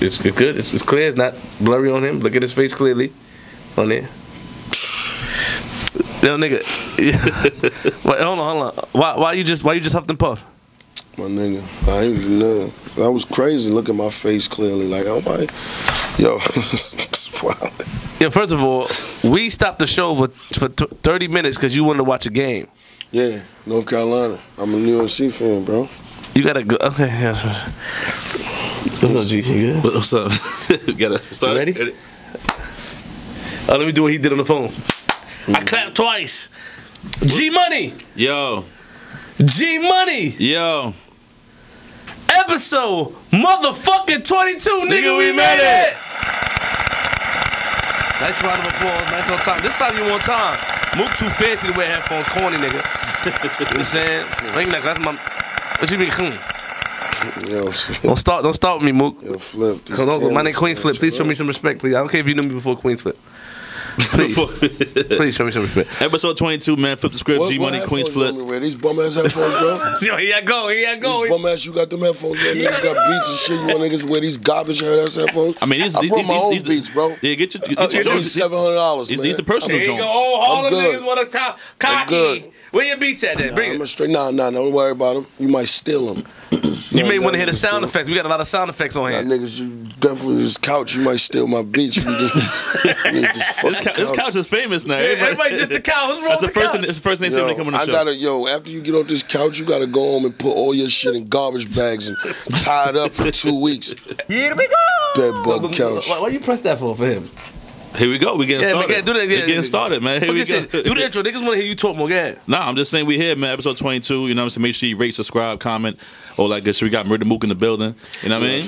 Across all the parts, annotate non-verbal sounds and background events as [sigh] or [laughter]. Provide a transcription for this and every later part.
It's, it's good. It's, it's clear. It's not blurry on him. Look at his face clearly on there. Yo, nigga. [laughs] Wait, hold on, hold on. Why, why you just why you just huffed and puff? My nigga, I ain't even know. That was crazy. Look at my face clearly. Like, oh my, yo, [laughs] wild. Yeah, first of all, we stopped the show for for thirty minutes because you wanted to watch a game. Yeah, North Carolina. I'm a New UNC fan, bro. You gotta go. Okay, yeah. What's up, G? You good? What's up? [laughs] Got to start. ready? Oh, let me do what he did on the phone. I mm-hmm. clapped twice. G Money, Yo, G Money, yo. episode motherfucking twenty two, nigga. Nigga, we, we made made it. Nice round of applause. Nice on time. This time you on time. Mook too fancy to wear headphones, corny nigga. [laughs] you know what I'm saying? Ain't like that's my. What you mean? Hmm. Yo. Don't start. Don't start with me, Mook. yo, flip. on, my name Queen Flip. Please show me some respect, please. I don't care if you knew me before Queen Flip. Please, [laughs] please show me some respect. Episode 22, man. Flip Da Script. What- G Money, Queenz Flip. me to? These bum ass headphones, bro. [laughs] Yo, here I go. Here I go. These bum ass, you got them headphones. Yeah, niggas got beats and shit. You want niggas wear these garbage ass headphones? I mean, these, I these, brought these, my own these, beats, bro. Yeah, get your, get your yeah, These seven hundred dollars, These, man. these the personal Here you joints. go. Oh, all I'm them good. niggas want to co- cocky. Where your beats at then? Bring I'm it. a straight. Nah, nah, don't worry about them. You might steal them. You may want to hear the sound effects. We got a lot of sound effects on Nah, here. niggas, you definitely this couch. You might steal my beats. You need, you need this This, fucking cou- this couch is famous now. Yeah, Everybody just the cow. What's wrong That's the with the first. Thing, it's the first thing they say when they Yo, come on the I show. gotta, yo, after you get off this couch, you gotta go home and put all your shit in garbage bags and tie it up for two weeks. Here we go. Bed bug couch. Why, why you press that for for him? Here we go. We getting Yeah, started. man, do that. We Yeah, getting started, man. Here Fuck we go. shit. Do the intro. Niggas want to hear you talk more. Go ahead. Nah, I'm just saying we here, man. Episode 22. You know what I'm saying? Make sure you rate, subscribe, comment, all that good shit. We got Murda Mook in the building. You know what I mean?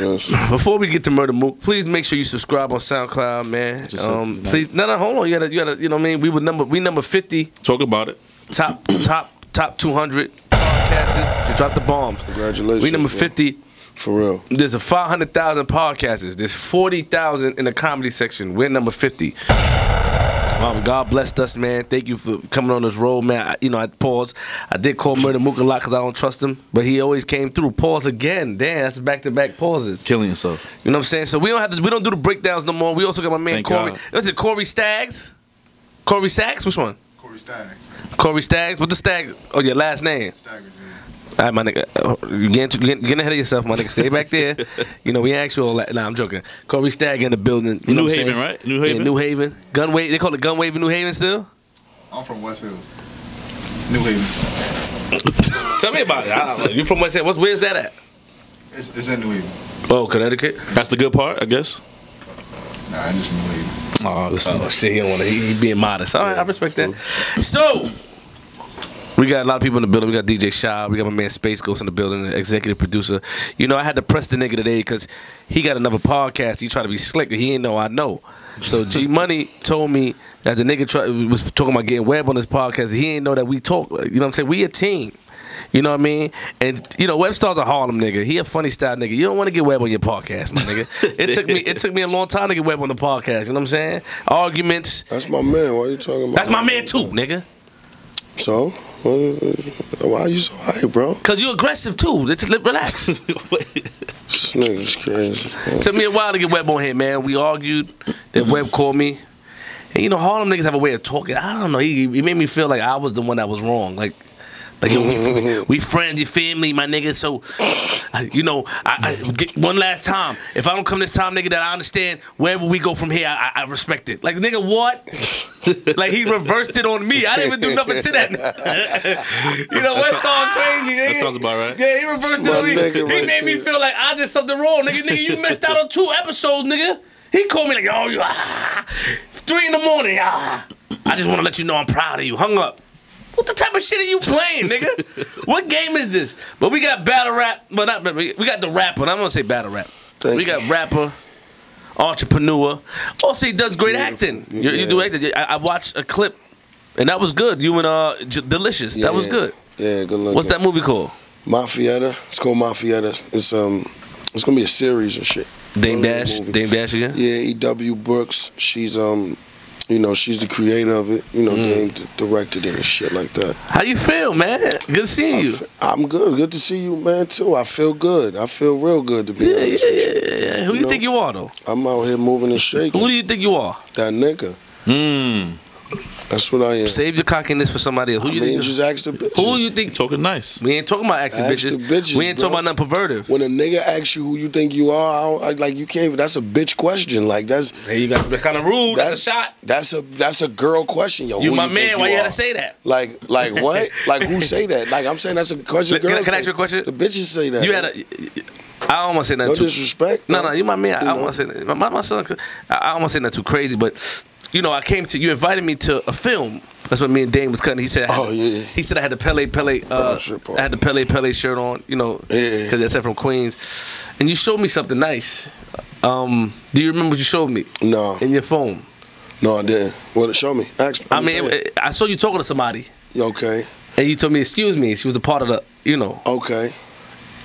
Yes. Before we get to Murda Mook, please make sure you subscribe on SoundCloud, man. Just so- Um, please, no, no, hold on. You gotta, you gotta, you know what I mean. We were number, we number fifty, Talk about it. top, top, top two hundred podcasts. You dropped the bombs. Congratulations. We number bro. fifty. For real. There's a 500,000 podcasters. There's 40,000 in the comedy section. We're number 50. Um, God blessed us, man. Thank you for coming on this road, man. I, you know, I pause. I did call Murda Mook a lot because I don't trust him, but he always came through. Pause again. Damn, that's back to back pauses. Killing yourself. You know what I'm saying? So we don't have to. We don't do the breakdowns no more. We also got my man Thank Corey. God. Was it Corey Staggs? Corey Staggs? Which one? Corey Staggs. Corey Staggs. What's the Staggs? Oh, your last name. Stagger, G. All right, my nigga. uh, You getting, getting, getting ahead of yourself, my nigga. Stay back there. [laughs] you know, we ain't you all that. Nah, I'm joking. Corey Stagg in the building. You know New what Haven, saying? right? New Yeah, Haven? New Haven. Gun wave. They call it gun wave in New Haven still? I'm from West Hills. New Haven. [laughs] Tell me about it. I don't know. You from West Haven. What's, where's that at? It's, it's in New Haven. Oh, Connecticut? That's the good part, I guess. Nah, it's just New Haven. Oh, listen. Oh, shit. He don't want to. He, he being modest. All right, I respect that. So. We got a lot of people in the building. We got DJ Shaw. We got my man Space Ghost in the building, the executive producer. You know, I had to press the nigga today because he got another podcast. He tried to be slick, but he ain't know I know. So [laughs] G Money told me that the nigga try, was talking about getting Web on this podcast. He ain't know that we talk. You know what I'm saying? We a team. You know what I mean? And you know, Webstar's a Harlem nigga. He a funny style nigga. You don't want to get Web on your podcast, my nigga. [laughs] It took me it took me a long time to get Web on the podcast. You know what I'm saying? Arguments. That's my man. Why you talking about? That's my man too, nigga. So, why you so hype, bro? Cause you aggressive too. Just relax. [laughs] This nigga's crazy. Took me a while to get Web on here, man. We argued. Then Web called me. And you know, Harlem niggas have a way of talking. I don't know. He, he made me feel like I was the one that was wrong. Like, like yo, we, we [laughs] friends, your family, my nigga. So, you know, I, I get, one last time. If I don't come this time, nigga, that I understand wherever we go from here, I, I respect it. Like, nigga, what? [laughs] like he reversed it on me. I didn't even do nothing to that. [laughs] you know, Webstar crazy. Nigga. That sounds about right. Yeah, he reversed it on me. He made me feel like I did something wrong, nigga. Nigga, you missed out on two episodes, nigga. He called me like, oh, you, ah, three in the morning, ah. I just want to let you know I'm proud of you. Hung up. What the type of shit are you playing, nigga? what game is this? But we got battle rap, but not we we got the rapper. I'm gonna say battle rap. Thank we got rapper, entrepreneur. Also, he does great acting. You, you do acting. I, I watched a clip, and that was good. You and uh, J- Delicious. That was good. Yeah, good luck. What's that movie called? Mafietta. It's called Mafietta. It's um, it's gonna be a series and shit. Dame Dash. Dame Dash again. Yeah, E.W. Brooks. She's um, You know, she's the creator of it. You know, Mm. Dame d- directed it and shit like that. How you feel, man? Good seeing you. I'm good. Good to see you, man. Too. I feel good. I feel real good to be Yeah, honest yeah, you. yeah, yeah. Who you know? think you are, though? I'm out here moving and shaking. Who do you think you are? that nigga. Mm. That's what I am. Save your cockiness for somebody else. Who I you mean, think? just ask the bitches. Who you think? Talking nice. We ain't talking about asking Ask bitches. the bitches, We ain't talking about nothing pervertive. when a nigga asks you who you think you are, I don't, I, like you can't. even- That's a bitch question. Like that's Hey, you got that's kind of rude. That's, a shot. That's a that's a girl question, yo. You who my think man. Why you are? gotta say that? Like like what? [laughs] like who say that? Like I'm saying that's a question. Can I- can I ask you a question? The bitches say that. You had a. I don't want to say no too. disrespect. No, no, you my man. I You don't want to say that. My, my son. I I don't want to say nothing too crazy, but you know, I came to you invited me to a film. That's what me and Dane was cutting. He said, I had Oh, yeah. He said I had the Pele Pele. Uh, Oh, I had the Pele Pele shirt on. You know, Yeah. because that's from Queens. And you showed me something nice. Um, do you remember what you showed me No, in your phone? no, I didn't. Well, show me. Ask. I I'm mean, saying. it- I saw you talking to somebody, okay, and you told me, "Excuse me." She was a part of the, you know, okay.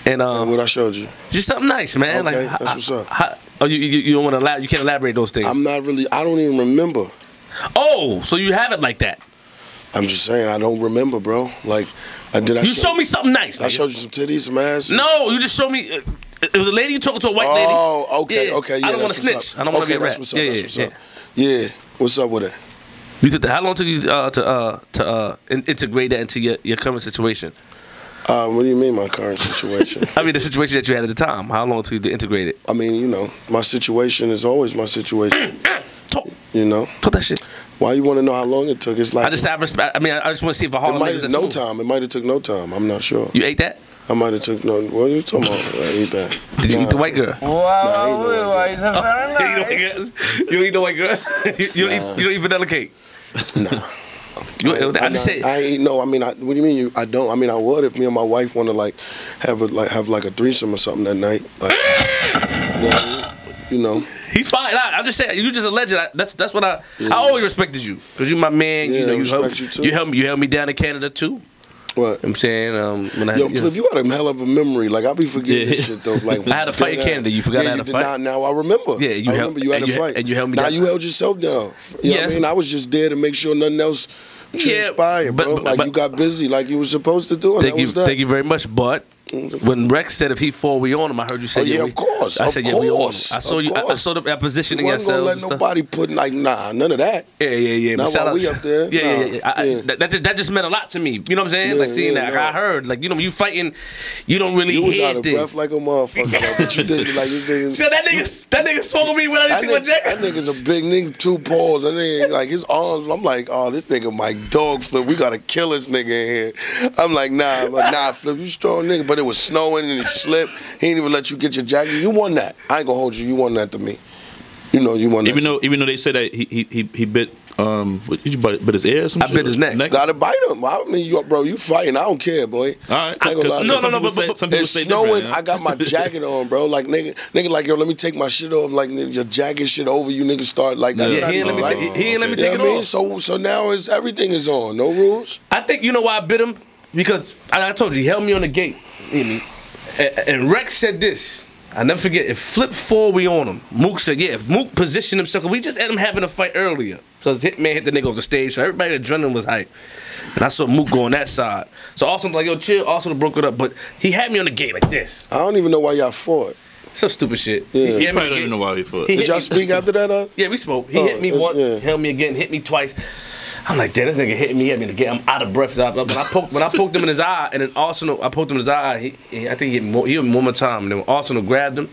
and And um, what I showed you. just something nice, man. Okay, like, that's what's up. How, oh, you you, you don't want to You can't elaborate those things. I'm not really. I don't even remember. Oh, so you have it like that? I'm just saying. I don't remember, bro. Like, I did. I You show, showed me something nice. I nigga. showed you some titties, some ass. No, you just showed me. uh, It was a lady you talking to a white lady. Oh, okay, Yeah. okay. Yeah, I don't want to snitch. up. I don't want to okay, be a rat. what's up. Yeah, yeah, what's yeah. up. Yeah. What's up with it? You said that. How long took you uh, to uh, to uh, in- integrate that into your, your current situation? Uh, what do you mean, my current situation? [laughs] I mean, the situation that you had at the time. How long took you to integrate it? I mean, you know, my situation is always my situation. [clears throat] Talk, You know, talk that shit. why you want to know how long it took? It's like I just have respect. I mean, I just want to see if a it Harlem might have that's no smooth. time. It might have took no time. I'm not sure. You ate that? I might have took no. What are you talking about? I eat that. Did you eat the white girl? Nah, I ain't no white it's very [laughs] you, don't eat, [laughs] you don't eat the white girl. you, you, don't eat, you don't eat vanilla cake. Nah. You, I, I, not- say. I ain't no. I mean, I, what do you mean? You, I don't. I mean, I would if me and my wife want to like have a like have like a threesome or something that night. Like, you know. He's fine. I, I'm just saying, you just a legend. I, that's that's what I. I always respected you because you my man. Yeah, you know, you helped you too. you helped me. You held me down in Canada too. What? I'm saying, um, when I Yo, Cliff, you got a hell of a memory. Like I'll be forgetting Yeah. this shit though. Like [laughs] I had a fight in. Canada. You forgot yeah, I had a fight? Not, now I remember. Yeah, you I remember you had and a you- fight, and you held me Now down. you held yourself down. You know what Yes. I mean? I was just there to make sure nothing else transpired, but- bro. but- like but- you got busy, like you were supposed to do. And thank that you, thank you very much. But when Rex said if he fall, we on him. I heard you say, Oh, yeah, we, of course, I said, yeah, we on him. I saw you. I, I saw the uh, positioning You wasn't gonna let and stuff. nobody put like nah, none of that. Yeah, yeah, yeah. Not shout out, we up there. Yeah, yeah, Nah, yeah. I, I, yeah. That, that just that just meant a lot to me. You know what I'm saying? Yeah, like seeing yeah, that. Like, I heard. Like you know, you fighting, you don't really You was hear out of breath like a motherfucker. like, what you did, like you did. [laughs] So that nigga, that nigga swung me when I didn't take my nigga, that nigga's a big nigga, two paws. That nigga, like his arms. I'm like, oh, this nigga my dog flip. We gotta kill this nigga in here. I'm like, nah, but nah, flip. You strong nigga, but it was snowing and it slipped. He didn't even let you get your jacket. You won that. I ain't gonna hold you. You won that to me. You know, you won that. Even though even though they said that he he he, he bit um what, did you bit, bit his ear or some I bit his neck. Gotta bite him. I mean, you, bro, you fighting. I don't care, boy. All right. I ain't gonna lie 'cause to No, no, no, Some people but- say- but- some people It's say snowing. different, yeah. I got my [laughs] jacket on, bro. Like nigga, nigga, like yo, let me take my shit off. Like nigga, your jacket shit over. You niggas start like that's Yeah, not he ain't let even me. right. Take, he ain't let me take know it what I mean? off. So so now is everything is on. No rules. I think you know why I bit him because I, I told you he held me on the gate. And, and Rex said this. I never forget. If flip four, we on him. Mook said, "Yeah." If Mook positioned himself, we just had him having a fight earlier because Hitman hit the nigga off the stage, so everybody adrenaline was hype. And I saw Mook go on that side. So Austin like, "Yo, chill." Austin broke it up, but he had me on the gate like this. I don't even know why y'all fought. Some stupid shit. Yeah. He, he He had me on probably don't even know why he fought. He Did y'all me- speak after that? Uh? Yeah, we spoke. He Oh, hit me once, yeah. held me again, hit me twice. I'm like, damn, this nigga hit me, he hit me again. I'm out of breath. So I- When I poked, when I poked him in his eye, and then Arsonal, I poked him in his eye. He, he- I think he hit me, more, he hit me one more time. And then Arsonal grabbed him,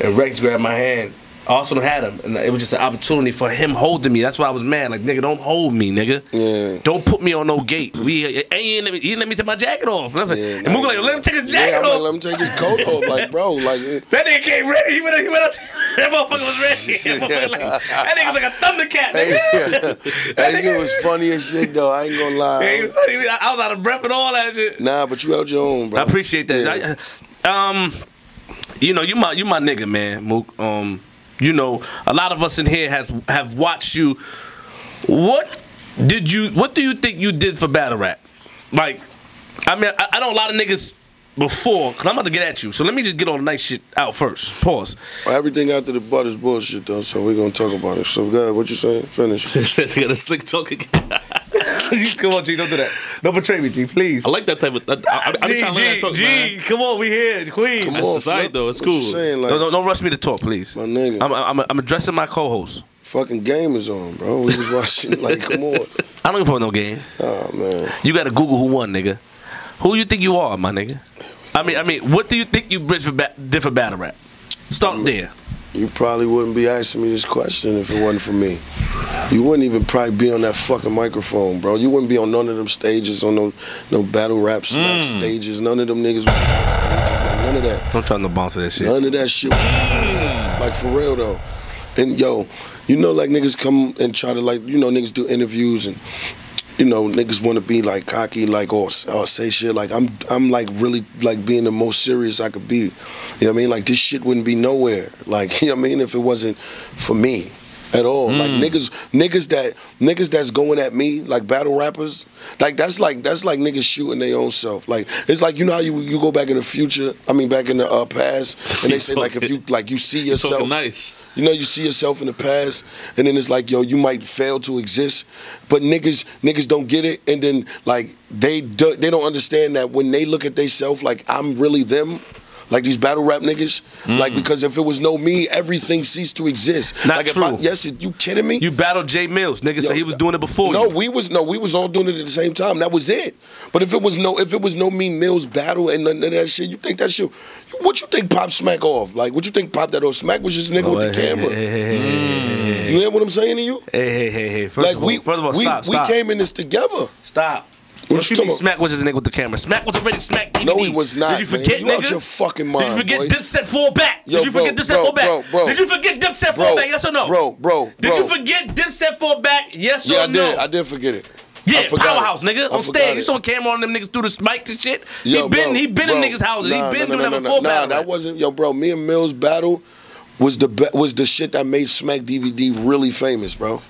and Rex grabbed my hand. Arsonal had him, and it was just an opportunity for him holding me. That's why I was mad. Like, nigga, don't hold me, nigga. Yeah. Don't put me on no gate. We, didn't let me, he didn't let me take my jacket off. Nothing. Yeah, and Moogle like, let him take his jacket yeah, off. like, let him take his coat off. Like, [laughs] bro, like, eh, That nigga came ready. He went. He went up. [laughs] That motherfucker was ready. [laughs] That, motherfucker like, that nigga's like a thundercat. hey, Nigga. that nigga was funny as shit though. I ain't gonna lie. Yeah, was funny. I I was out of breath and all that shit. Nah, but you held your own, bro. I appreciate that. Yeah. I- um, you know, you my you my nigga, man, Mook. Um, you know, a lot of us in here have have watched you. What did you? What do you think you did for battle rap? Like, I mean, I, I know a lot of niggas before, because I'm about to get at you. So let me just get all the nice shit out first. Pause. Everything after the butt is bullshit though, so we're gonna talk about it. So go ahead, what you saying? Finish. [laughs] they got a slick talk again. [laughs] [laughs] come on, G, don't do that. Don't betray me, G, please. I like that type of. I, I, I be G, trying to learn that G, talk, G, man. come on, we here, Queen. Come That's on, society, Flip. though. It's What you cool. saying? Like, Don't, don't, don't rush me to talk, please. My nigga. I'm, I'm, I'm addressing my co-host. fucking game is on, bro. We was watching. like, come on. [laughs] I don't give a fuck no game. Oh man. You got to Google who won, nigga. Who you think you are, my nigga? I mean, I mean, what do you think you bridge for ba- different battle rap? Start there. You probably wouldn't be asking me this question if it wasn't for me. You wouldn't even probably be on that fucking microphone, bro. You wouldn't be on none of them stages, on no no battle rap smack hmm. stages. None of them niggas. was on stages, None of that. Don't try no bounce to that shit. None of that shit. Hmm. Like for real though. And yo, you know, like niggas come and try to like, you know, niggas do interviews and you know, niggas want to be like cocky, like or, or say shit. Like I'm, I'm like really like being the most serious I could be. You know what I mean? Like this shit wouldn't be nowhere. Like [laughs] you know what I mean? If it wasn't for me at all. Like niggas, niggas that niggas that's going at me like battle rappers. Like that's like that's like niggas shooting their own self. Like it's like you know how you you go back in the future. I mean back in the uh, past, and they [laughs] say like if you like you see yourself. nice. You know, you see yourself in the past, and then it's like, yo, you might fail to exist, but niggas, niggas don't get it, and then like they do, they don't understand that when they look at themselves, like I'm really them, like these battle rap niggas, mm. like because if it was no me, everything ceased to exist. Not like if I, true. yes, you kidding me? You battled Jae Millz, nigga, so he was doing it before no, you. we was no, we was all doing it at the same time. That was it. But if it was no, if it was no me Millz battle and none of that shit, you think that shit? What you think Pop Smack off? Like what you think Pop that off? Smack was just nigga Oh, with the hey, camera. Hey, hey, mm. hey, You hear what I'm saying to you? hey, hey, hey, hey. First like of all, we, first of all, we, stop, stop, we came in this together. stop. What What you you mean Smack was his nigga with the camera? Smack was already Smack DVD. No, he was not, Did you forget, man. You nigga? your fucking Did mind, you forget boy. Dipset fall back? Yo, Did you forget bro, Dipset bro, fall back? bro, bro. Did you forget Dipset Bro, fall back? Yes or no? bro, bro, Did you forget Dipset fall back? Yes Yeah, or I no? did. I did forget it. Yeah, powerhouse, it. nigga, I on stage. You saw camera on them niggas through the mics and shit. Yo, he been, bro, he been bro. in niggas' houses. Nah, he been no, doing that before no, battle. Nah, that wasn't yo, bro. Me and Millz battle was the was the shit that made Smack DVD really famous, bro.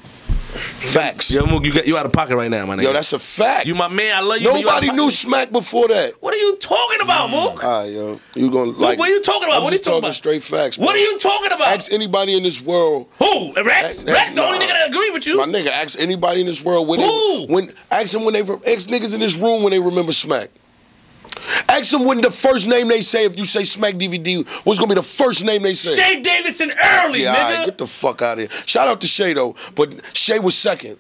Facts. Yo, Mook, you got you out of pocket right now, my nigga. Yo, that's a fact. you my man. I love you. but you Nobody knew Smack before that. What are you talking about, mm. Mook? All right, yo, you gonna like? what are you talking about? I'm What are you talking talking about? straight facts. What are you talking about? Ask anybody in this world Who? Rex? Ask- Rex, the only nigga that agree with you. My nigga, ask anybody in this world when Who? they when ask them when they ask niggas in this room when they remember Smack. Ask them when the first name they say if you say Smack DVD what's gonna be the first name they say. Shay Davidson early, yeah, nigga. right, get the fuck out of here. Shout out to Shay though, but Shay was second.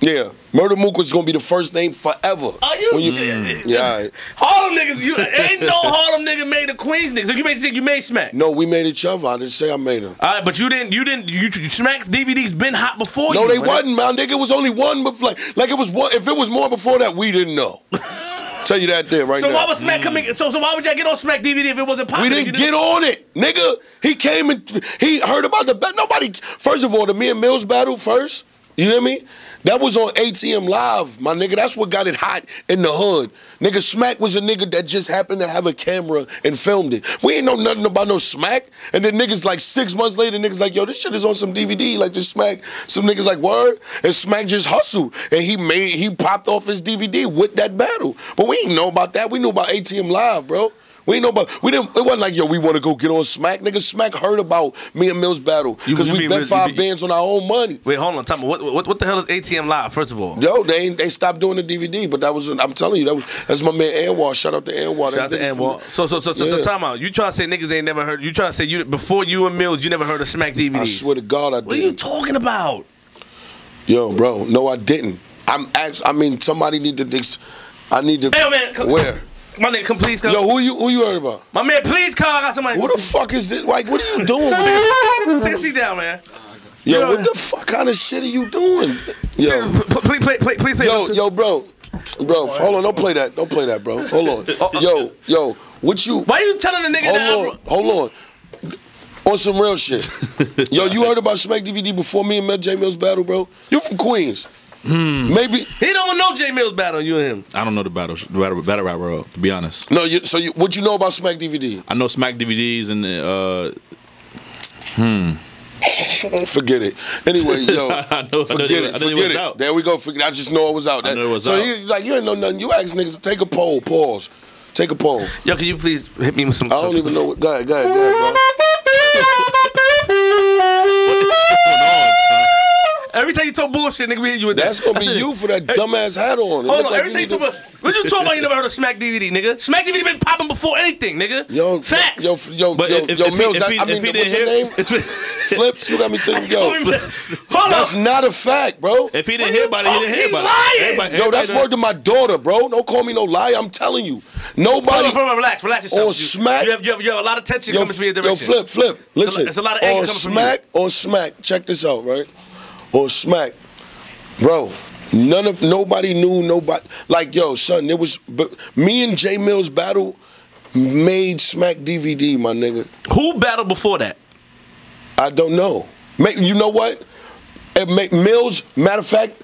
Yeah, Murda Mook was gonna be the first name forever. Are you? When mm, yeah, all right. Harlem niggas, you ain't no Harlem nigga made the Queens niggas. So you made you made smack. No, we made each other. I didn't say I made him. All right, but you didn't. You didn't. You, you smack DVDs been hot before No, you. they wasn't, man. Nigga, it was only one. Before, like, like it was one. If it was more before that, we didn't know. [laughs] Tell you that there right So now. why was Smack coming? So so why would y'all get on Smack DVD if it wasn't popular? We didn't get on it, nigga. He came and he heard about the bet. Nobody. First of all, the me and Millz battle first. You hear me? That was on ATM Live, my nigga. That's what got it hot in the hood. Nigga, Smack was a nigga that just happened to have a camera and filmed it. We ain't know nothing about no Smack. And then niggas like six months later, niggas like, yo, this shit is on some DVD. Like just Smack. Some niggas like, word. And Smack just hustled. And he made, he popped off his DVD with that battle. But we ain't know about that. We knew about ATM Live, bro. We ain't know about. We didn't. It wasn't like yo. We want to go get on Smack. Nigga, Smack heard about me and Millz battle because we mean bet five you- bands on our own money. Wait, hold on. Me what, what what the hell is ATM Live? First of all, Yo, they ain't, they stopped doing the DVD, but that was I'm telling you that was that's my man Anwar. Shout out to Anwar. shout out to Anwar. So so so so, so time out. You trying to say niggas ain't never heard? You trying to say you before you and Millz you never heard of Smack DVDs? I swear to God, I did. What are you talking about? Yo, bro, no, I didn't. I'm act- I mean, somebody need to. I need to. Hey, man, come- Where? My nigga, come please come. Yo, who you who you heard about? My man, please come. I got somebody. Who the fuck is this? Like, what are you doing? take, a, take a seat down, man. Yo, know- what the fuck kind of shit are you doing? Yo, Please, please, please, please, please. yo, yo, bro, bro, hold on, don't play that, don't play that, bro. Hold on, oh, oh. yo, yo, what you? Why you telling the nigga that? Hold on, hold on. On some real shit. [laughs] Yo, you heard about Smack DVD before me and Mel Jae Millz battle, bro? You from Queens. Maybe He don't know Jae Millz battle. You and him. I don't know the battle the battle, battle rap world to be honest. no. You, so you, what you know about Smack DVD? I know Smack DVDs and uh, hmm. [laughs] Forget it. Anyway, yo, [laughs] I know- I know forget they- it. I know they forget was it. out. There we go. Forget, I just know it was out. I know it was so out. He, like you ain't know nothing. You ask niggas take a poll. Pause. Take a poll. Yo, can you please hit me with some? I don't even know what. Go ahead, go ahead, go ahead, bro. [laughs] What's going on, son? Every time you talk bullshit, nigga, we hit you with That's that. That's gonna be you for that dumbass hat on. It Hold on, like every time you talk about, what you talking about? You never heard of Smack DVD, nigga? Smack DVD been popping before anything, nigga. Yo, facts. Yo, yo, But yo, if, yo, if, Millz. if, that- he, I mean, he what's your name? [laughs] it's- [laughs] Flips. You got me thinking, yo. Hold That's on. not a fact, bro. if he didn't hear about it, he didn't hear about he's it. Yo, that's word to my daughter, bro. Don't call me no lie. I'm telling you. Nobody. on, on, relax, relax yourself. On You- Smack- You have, you have, a lot of tension coming from your yo, direction. Yo Flip, flip. Listen, it's a lot of anger on coming from you. Smack, on Smack. Check this out, right? On Smack, bro. None of nobody knew nobody. Like yo, son, it was. But me and Jae Millz battle made Smack DVD, my nigga. Who battled before that? I don't know. You know what? It make Millz. Matter of fact,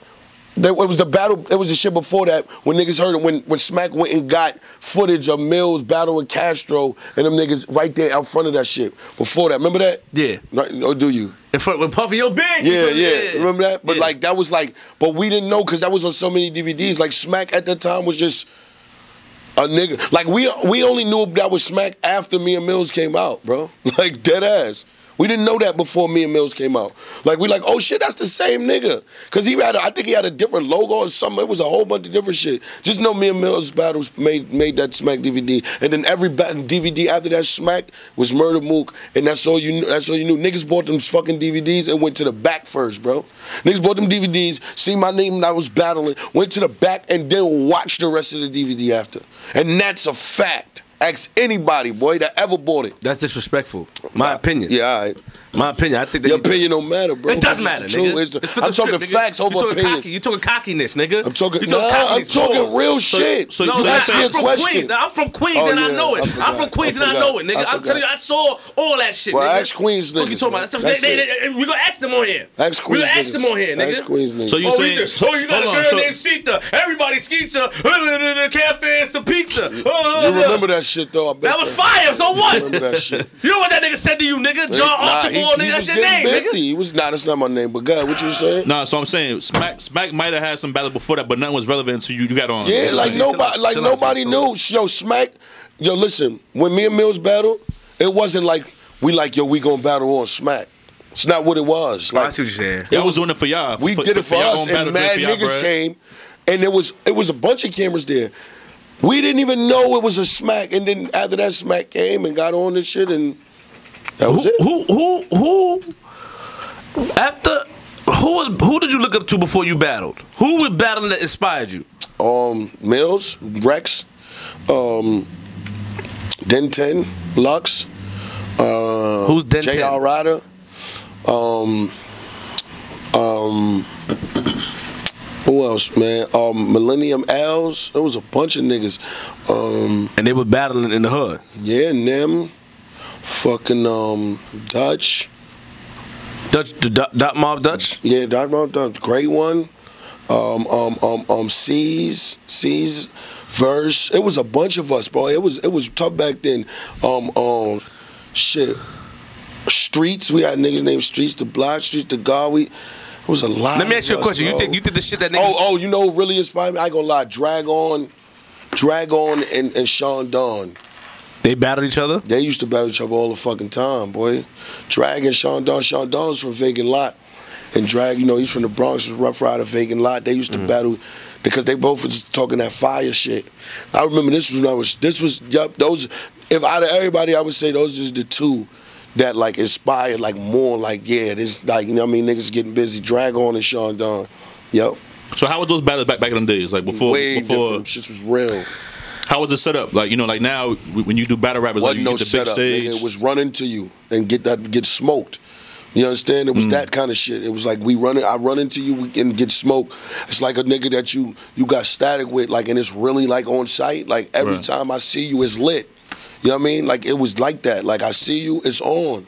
it was the battle. It was the shit before that when niggas heard it when when Smack went and got footage of Millz battle with Castro and them niggas right there out front of that shit. Before that, remember that? Yeah. Right, or do you? In front with Puffy, yo, big. Yeah, yeah. Remember that? But Yeah. like that was like, but we didn't know because that was on so many DVDs. Like Smack at the time was just a nigga. Like we we only knew that was Smack after me and Millz came out, bro. [laughs] Like dead ass. We didn't know that before me and Millz came out. Like we like, oh shit, that's the same nigga. Cause he had, a, I think he had a different logo or something. It was a whole bunch of different shit. Just know me and Millz battles made made that Smack DVD, and then every DVD after that Smack was Murda Mook, and that's all you knew. That's all you knew. Niggas bought them fucking DVDs and went to the back first, bro. Niggas bought them DVDs, see my name and I was battling, went to the back, and then watched the rest of the DVD after. And that's a fact. Ask anybody, boy, that ever bought it. That's disrespectful. My opinion. Yeah, all right. My opinion. I think that Your opinion don't matter, bro. It does It's matter, the nigga. It's the- It's I'm talking script, nigga. facts over you talking opinions. Cocky. You talking cockiness, nigga. I'm talking. You Nah, I'm talking Pause. real So- shit. so- No, so nah, you're ask me saying- a I'm from question. Queens. Nah, I'm from Queens Oh, and I know it. I'm from Queens I and I know it, nigga. I I'm telling you, I saw all that shit. Well, nigga. ask Queens What you talking about? That's, That's they, they, it. they, we gonna ask them on here. Ask Queens. we Queens gonna ask them on here, nigga. Ask Queens niggas. So you oh, saying- so- oh, you got a girl so- named Sita. Everybody Skeeta. [laughs] The cafe and some pizza. You [laughs] remember that shit though? That was fire. So what? Remember that shit? You know what that nigga said to you, nigga? John Nah, Archibald, he- he nigga. That's your name, busy. nigga. He was nah, that's not my name. But God, what you saying? Nah, so I'm saying Smack Smack might have had some battle before that, but nothing was relevant until you, you got on. Yeah, You know like what I'm saying? nobody, like nobody knew. Yo, Smack. Yo, listen. When me and Millz battled, it wasn't like we like yo, we gonna battle on Smack. It's not what it was. Oh, I Like see what you're saying. Y'all was doing it for y'all. we did it for y'all us, own battle, and mad niggas bruh. came, and it was it was a bunch of cameras there. We didn't even know it was a Smack, and then after that Smack came and got on this shit, and that was Who, it. who, who, who, after, who was, who did you look up to before you battled? Who was battling that inspired you? um, Millz, Rex, um, Denton, Lux, uh, Who's Den J.R. 10? Ryder, um, um, who else, man? Um, Millennium L's. There was a bunch of niggas. Um, And they were battling in the hood. yeah, Nem, fucking um, Dutch. Dutch, the Dot, Dot Mob Dutch. Yeah, Dot Mob Dutch, great one. Um, um, um, um, C's, C's verse. It was a bunch of us, bro. It was it was tough back then. Um, um, shit. Streets, we had niggas named Streets, the Block Streets, the Gawi. It was a lot. Let me ask you a us, question. You think you think the shit that nigga? Oh, oh, you know really inspired me? I ain't gonna lie. Drag-On, Drag on, and, and Sean Dawn. They battled each other. They used to battle each other all the fucking time, boy. Drag and Sean Dawn. Sean Dawn's from Vacant Lot. And Drag, you know, he's from the Bronx, was Ruff Ryder, Vacant Lot. They used to mm. battle because they both was talking that fire shit. I remember this was when I was, this was, yup, those, if out of everybody, I would say those is the two that like inspired like more like, yeah, this, like, you know what I mean, niggas getting busy. Drag-On and Sean Dawn. Yup. So how was those battles back back in the days? Like before, Way before different. Shit was real. How was it set up? Like you know, like now when you do battle rappers, like you no get the big stage. Nigga. It was running to you and get that get smoked. You understand? Mm. It was that kind of shit. It was like we run it. I run into you and get smoked. It's like a nigga that you you got static with, like, and it's really like on site. Like every Right. time I see you, it's lit. You know what I mean? Like it was like that. Like I see you, it's on.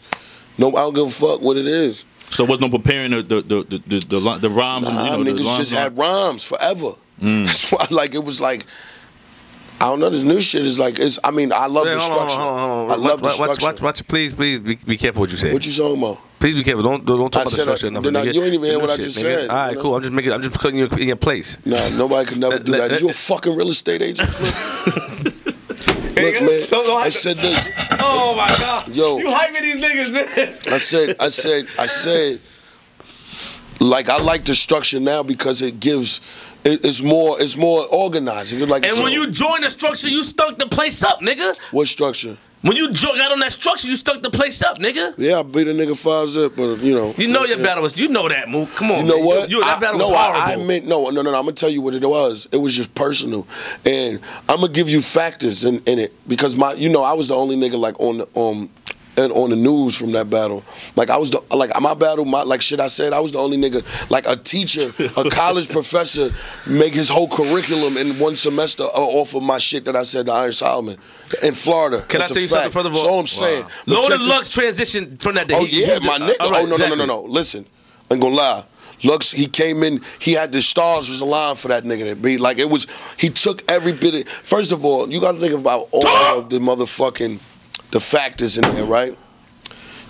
No, I don't give a fuck what it is. so was no preparing the the the the, the, the, the rhymes Nah, and you know niggas just had rhymes forever. Mm. [laughs] That's why, like, it was like. I don't know. This new shit is like it's. I mean, I love Wait, the hold on, hold on, hold on. I love the watch, watch, watch, watch, please, please be, be careful what you say. What you talking about? please be careful. Don't don't, don't talk I about the structure. enough, I- you ain't even hear what new I just nigga. said, All right, you know? cool. I'm just making. I'm just putting you in your place. Nah, nobody could never do that. You a fucking real estate agent? [laughs] Look, man. I said this. Oh my god. Yo. You hyping these niggas, man. I said, I said, I said, like I like the structure now because it gives, it's more, it's more organized. It's Like And when you join the structure, you stunk the place up, nigga. what structure? When you got on that structure, you stunk the place up, nigga. Yeah, I beat a nigga five zip, but you know. You know your what battle was. You know that move. Come on. You know man. what? You, that I- battle no, was horrible. I, meant no, no, no, no. I'm gonna tell you what it was. It was just personal, and I'm gonna give you factors in, in it because my, you know, I was the only nigga like on the um. And on the news from that battle, like I was the like my battle, my like shit I said, I was the only nigga like a teacher, a [laughs] college professor, make his whole curriculum in one semester off of my shit that I said to Iron Solomon in Florida. Can That's I tell you something? fact. First of all, so I'm saying, But Lord check and this- Lux transition from that day. Oh He- yeah, he- my nigga. all right, oh no, no, no, no, no. Listen, I ain't gonna lie. Lux, he came in. He had the stars was aligned for that nigga to be like it was. He took every bit of. First of all, you got to think about all of the motherfucking the factors in there, right?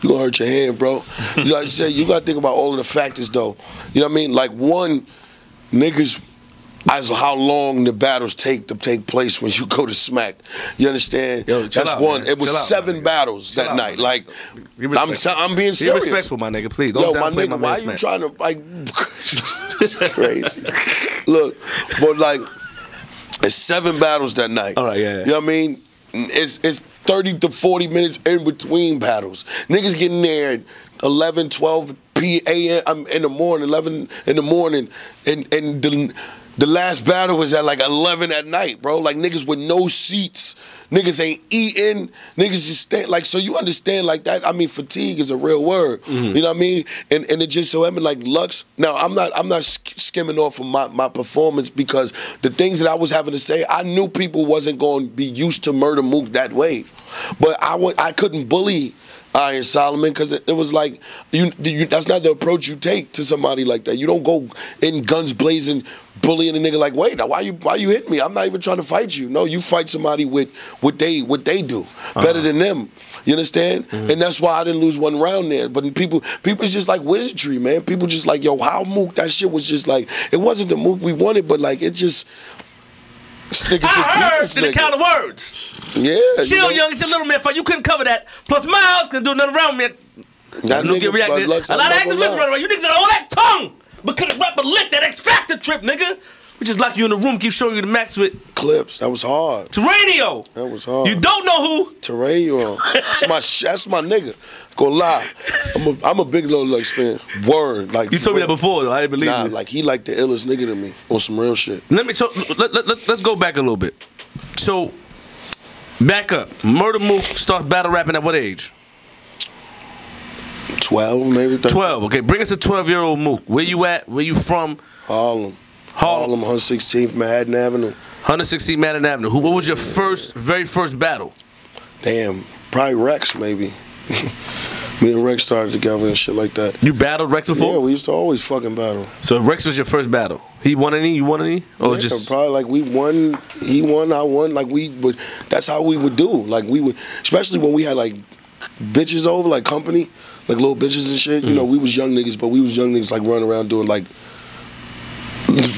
You gonna hurt your hand, bro. You like I said, you gotta think about all of the factors though. You know what I mean? Like one, niggas as how long the battles take to take place when you go to smack. You understand? Yo, That's out, one. man. it was Chill seven nigga. battles Chill that out, night. my Like I'm, t- I'm being serious. Be respectful, my nigga. Please don't Yo, my nigga, my why you man. trying to like? [laughs] crazy. Look, but like, it's seven battles that night. All right, yeah, yeah. You know what I mean? It's it's thirty to forty minutes in between battles. Niggas getting there at 11, 12 p. Um, in the morning, eleven in the morning, and and the the last battle was at like eleven at night, bro. Like niggas with no seats. Niggas ain't eating. Niggas just stand like so. You understand like that? I mean, fatigue is a real word. Mm-hmm. You know what I mean? And and it just so happened like Lux. Now I'm not I'm not skimming off of my my performance because the things that I was having to say, I knew people wasn't going to be used to Murda Mook that way, but I wa- I couldn't bully. Iron Solomon, because it, it was like you, you. That's not the approach you take to somebody like that. You don't go in guns blazing, bullying a nigga like, wait, now why you why you hit me? I'm not even trying to fight you. No, you fight somebody with what they what they do better uh-huh. than them. You understand? Mm-hmm. And that's why I didn't lose one round there. But people, people it's just like wizardry, man. People just like, yo, how Mook? That shit was just like, it wasn't the Mook we wanted, but like it just. this nigga just beat I heard in the count of words. Yeah. you Chill, know? young, it's a little man fight. You couldn't cover that. Plus, Miles can do another round, man. That Look nigga, at reacted. A lot of not actors gonna been lie. running around. You niggas got all that tongue, but couldn't rap a lick. That X Factor trip, nigga. We just lock you in the room, keep showing you the max with Clips. That was hard. Terranio. That was hard. You don't know who. On. That's my sh- that's my nigga. Go lie. I'm a, I'm a big Lil Lux fan. Word. Like You told me that before, though. I didn't believe Nah, you. like he like the illest nigga to me on some real shit. Let me so let, let, let's let's go back a little bit. So back up. Murda Mook starts battle rapping at what age? Twelve, maybe 13. Twelve. Okay, bring us a twelve year old Mook. Where you at? Where you from? Harlem. Harlem. Harlem, 116th Manhattan Avenue. 160 Madden Avenue. Who, what was your first, very first battle? Damn, probably Rex maybe. [laughs] me and Rex started together and shit like that. You battled Rex before? Yeah, we used to always fucking battle. so Rex was your first battle. He won any? You won any? Or Yeah, just probably like we won, he won, I won. Like we would, that's how we would do. Like we would, especially when we had like bitches over, like company, like little bitches and shit. You mm. know, we was young niggas, but we was young niggas like running around doing like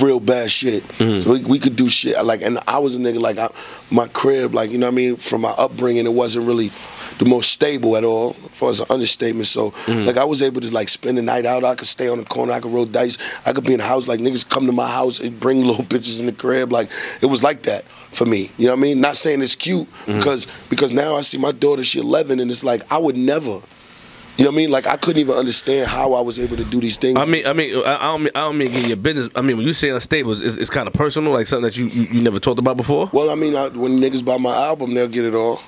real bad shit. So we, we could do shit like, and I was a nigga like I, my crib, like you know what I mean. From my upbringing, it wasn't really the most stable at all, as far as an understatement. So mm-hmm. like I was able to like spend the night out. I could stay on the corner. I could roll dice. I could be in the house. Like niggas come to my house and bring [laughs] little bitches in the crib. Like it was like that for me. You know what I mean? Not saying it's cute mm-hmm. because because now I see my daughter. She 11 and it's like I would never. You know what I mean? Like I couldn't even understand how I was able to do these things. I mean, I mean, I I don't mean, I don't mean your business. I mean, when you say unstable, it's, it's kind of personal, like something that you, you, you never talked about before. Well, I mean, I, when niggas buy my album, they'll get it all.